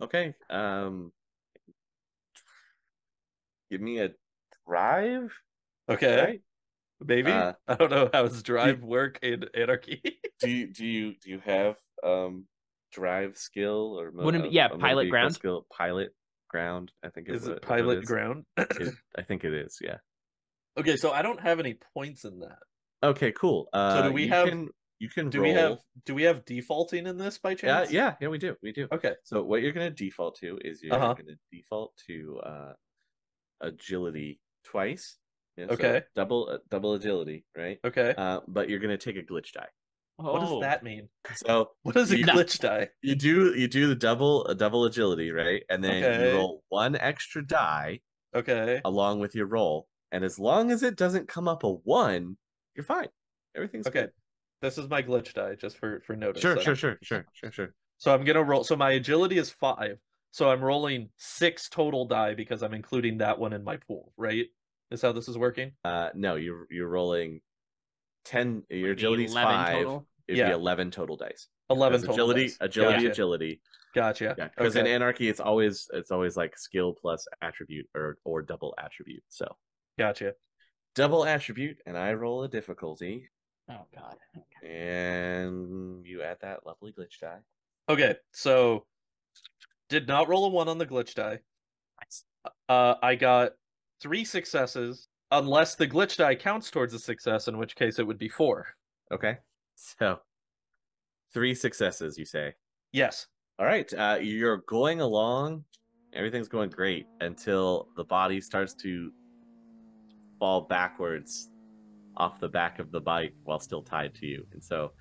Okay. Um. Give me a drive. Okay, Right? maybe. Uh, I don't know how his drive work in Anarchy. Do you do you do you have um drive skill or mo- Wouldn't it- yeah, a motor pilot ground? skill? Pilot ground. I think Is what it what pilot is. ground? It- I think it is. Yeah. okay, so I don't have any points in that. Okay. Cool. Uh, do we have- Can, you can Do roll. we have do we have defaulting in this by chance? Yeah. Yeah. yeah, We do. We do. Okay. So what you're gonna default to is you're Uh-huh. gonna default to uh agility twice. Yeah, so Okay. double uh, double agility, right? Okay. Uh, but you're gonna take a glitch die. what does Oh. that mean? So What does a You- glitch die? you do you do the double a double agility, right? And then Okay. you roll one extra die Okay. along with your roll, and as long as it doesn't come up a one, you're fine. Everything's Okay. good. This is my glitch die, just for for notice. Sure, so- sure, sure, sure, sure, sure. So I'm gonna roll. So my agility is five. So I'm rolling six total die because I'm including that one in my pool. Right? Is how this is working. Uh, no, you're you're rolling ten. Your Would it be agility's 11 five. total? It'd Yeah. be eleven total dice. Eleven total. agility, dice. agility, Gotcha. agility. Gotcha. Yeah, because in anarchy, it's always it's always like skill plus attribute or or double attribute. So Gotcha. double attribute, and I roll a difficulty, Oh god. and you add that lovely glitch die. Okay. So did not roll a one on the glitch die. Nice. Uh, I got three successes, unless the glitch die counts towards a success, in which case it would be four. Okay, so three successes, you say. Yes. All right, uh, you're going along. Everything's going great until the body starts to fall backwards off the back of the bike while still tied to you. And so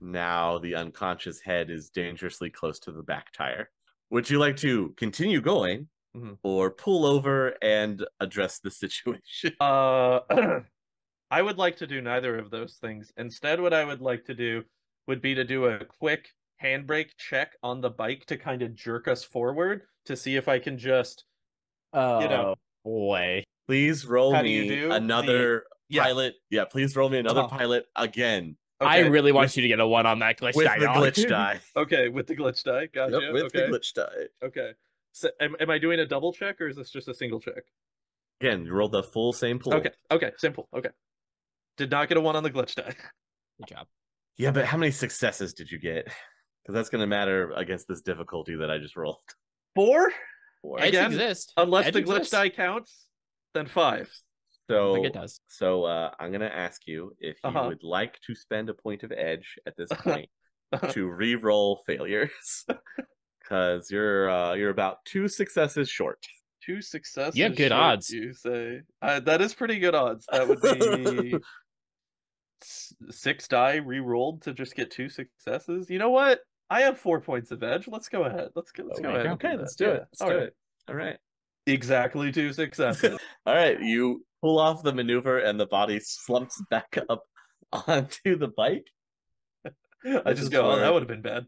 now the unconscious head is dangerously close to the back tire. Would you like to continue going Mhm. or pull over and address the situation? Uh, I would like to do neither of those things. Instead, what I would like to do would be to do a quick handbrake check on the bike to kind of jerk us forward to see if I can just Oh you know. boy. Please roll How do me do? another Yeah. pilot. Yeah, please roll me another Oh. pilot again I really want with- you to get a one on that glitch with die, the glitch die. Okay, with the glitch die. Gotcha. Yep, with okay. the glitch die. Okay. So, am, am I doing a double check or is this just a single check? Again, you roll the full same pool. Okay. Okay. Simple. Okay. Did not get a one on the glitch die. Good job. Yeah, but how many successes did you get? Because that's going to matter against this difficulty that I just rolled. Four? for. Edge Again, exists. Unless Edge the glitch exists. die counts, then five. I So, think it does. so uh, I'm going to ask you if you Uh-huh. would like to spend a point of edge at this point to re-roll failures, because you're uh, you're about two successes short. Two successes. You have good short, odds. You say uh, that is pretty good odds. That would be six die re-rolled to just get two successes. You know what? I have four points of edge. Let's go ahead. Let's go. Let's Oh go ahead. God. and do Okay, let's do Yeah, it. Let's all do right. it. All right. Exactly two successes. All right, you pull off the maneuver and the body slumps back up onto the bike. I just go. Oh, that would have been bad.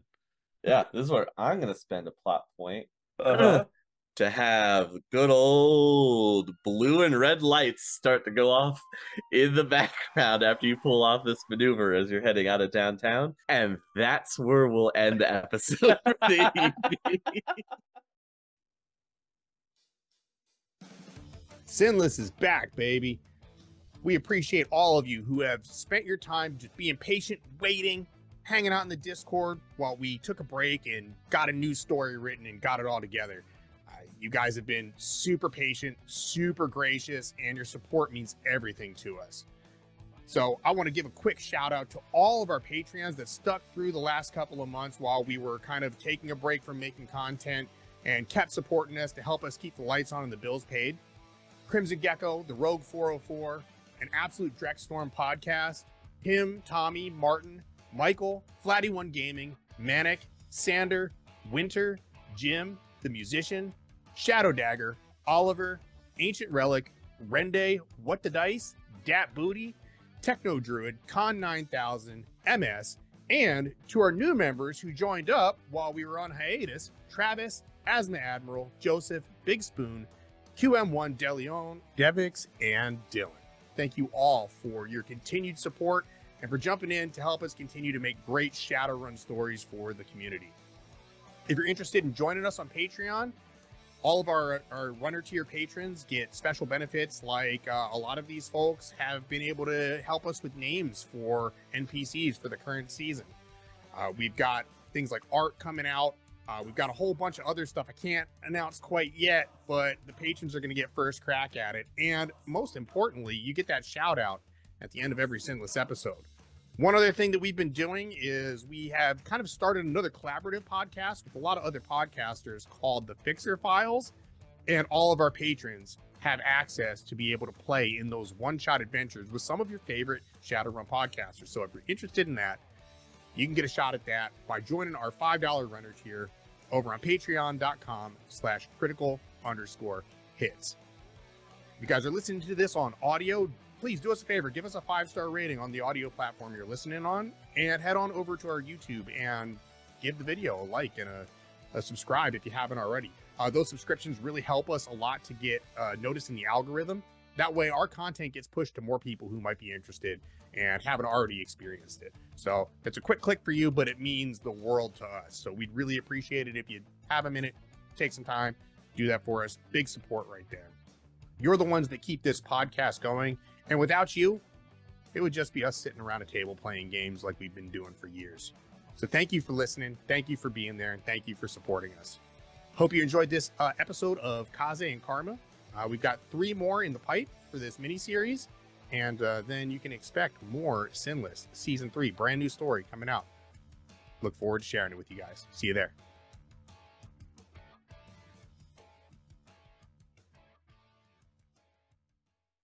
Yeah, this is where I'm going to spend a plot point Uh-huh. to have good old blue and red lights start to go off in the background after you pull off this maneuver as you're heading out of downtown. And that's where we'll end the episode SINless is back, baby. We appreciate all of you who have spent your time just being patient, waiting, hanging out in the Discord while we took a break and got a new story written and got it all together. Uh, you guys have been super patient, super gracious, and your support means everything to us. So I want to give a quick shout out to all of our Patreons that stuck through the last couple of months while we were kind of taking a break from making content and kept supporting us to help us keep the lights on and the bills paid. Crimson Gecko, the Rogue 404, an Absolute Dreck Storm podcast, him, Tommy, Martin, Michael, Flatty One Gaming, Manic, Sander, Winter, Jim, the musician, Shadow Dagger, Oliver, Ancient Relic, Rende, What the Dice, Dat Booty, Techno Druid, Con 9000, MS, and to our new members who joined up while we were on hiatus Travis, Asthma Admiral, Joseph, Big Spoon, QM1 DeLeon, Devix, and Dylan. Thank you all for your continued support and for jumping in to help us continue to make great Shadowrun stories for the community. If you're interested in joining us on Patreon, all of our, our runner tier patrons get special benefits like uh, a lot of these folks have been able to help us with names for npcs for the current season uh, we've got things like art coming out uh, we've got a whole bunch of other stuff i can't announce quite yet but the patrons are going to get first crack at it. And most importantly you get that shout out at the end of every sinless episode. One other thing that we've been doing is we have kind of started another collaborative podcast with a lot of other podcasters called the Fixer Files, and all of our patrons have access to be able to play in those one-shot adventures with some of your favorite Shadowrun podcasters. So if you're interested in that, you can get a shot at that by joining our $5 runner tier over on patreon.com slash critical underscore hits. If you guys are listening to this on audio, please do us a favor. Give us a five star rating on the audio platform you're listening on and head on over to our youtube and give the video a like and a, a subscribe if you haven't already. Uh, those subscriptions really help us a lot to get uh, noticed in the algorithm that way our content gets pushed to more people who might be interested and haven't already experienced it so it's a quick click for you but it means the world to us so we'd really appreciate it if you have a minute take some time do that for us big support right there you're the ones that keep this podcast going and without you, it would just be us sitting around a table playing games like we've been doing for years. So thank you for listening. Thank you for being there. And thank you for supporting us. Hope you enjoyed this uh, episode of Kaze and Karma. Uh, we've got three more in the pipe for this mini series. And uh, then you can expect more SINless Season 3, brand new story coming out. Look forward to sharing it with you guys. See you there.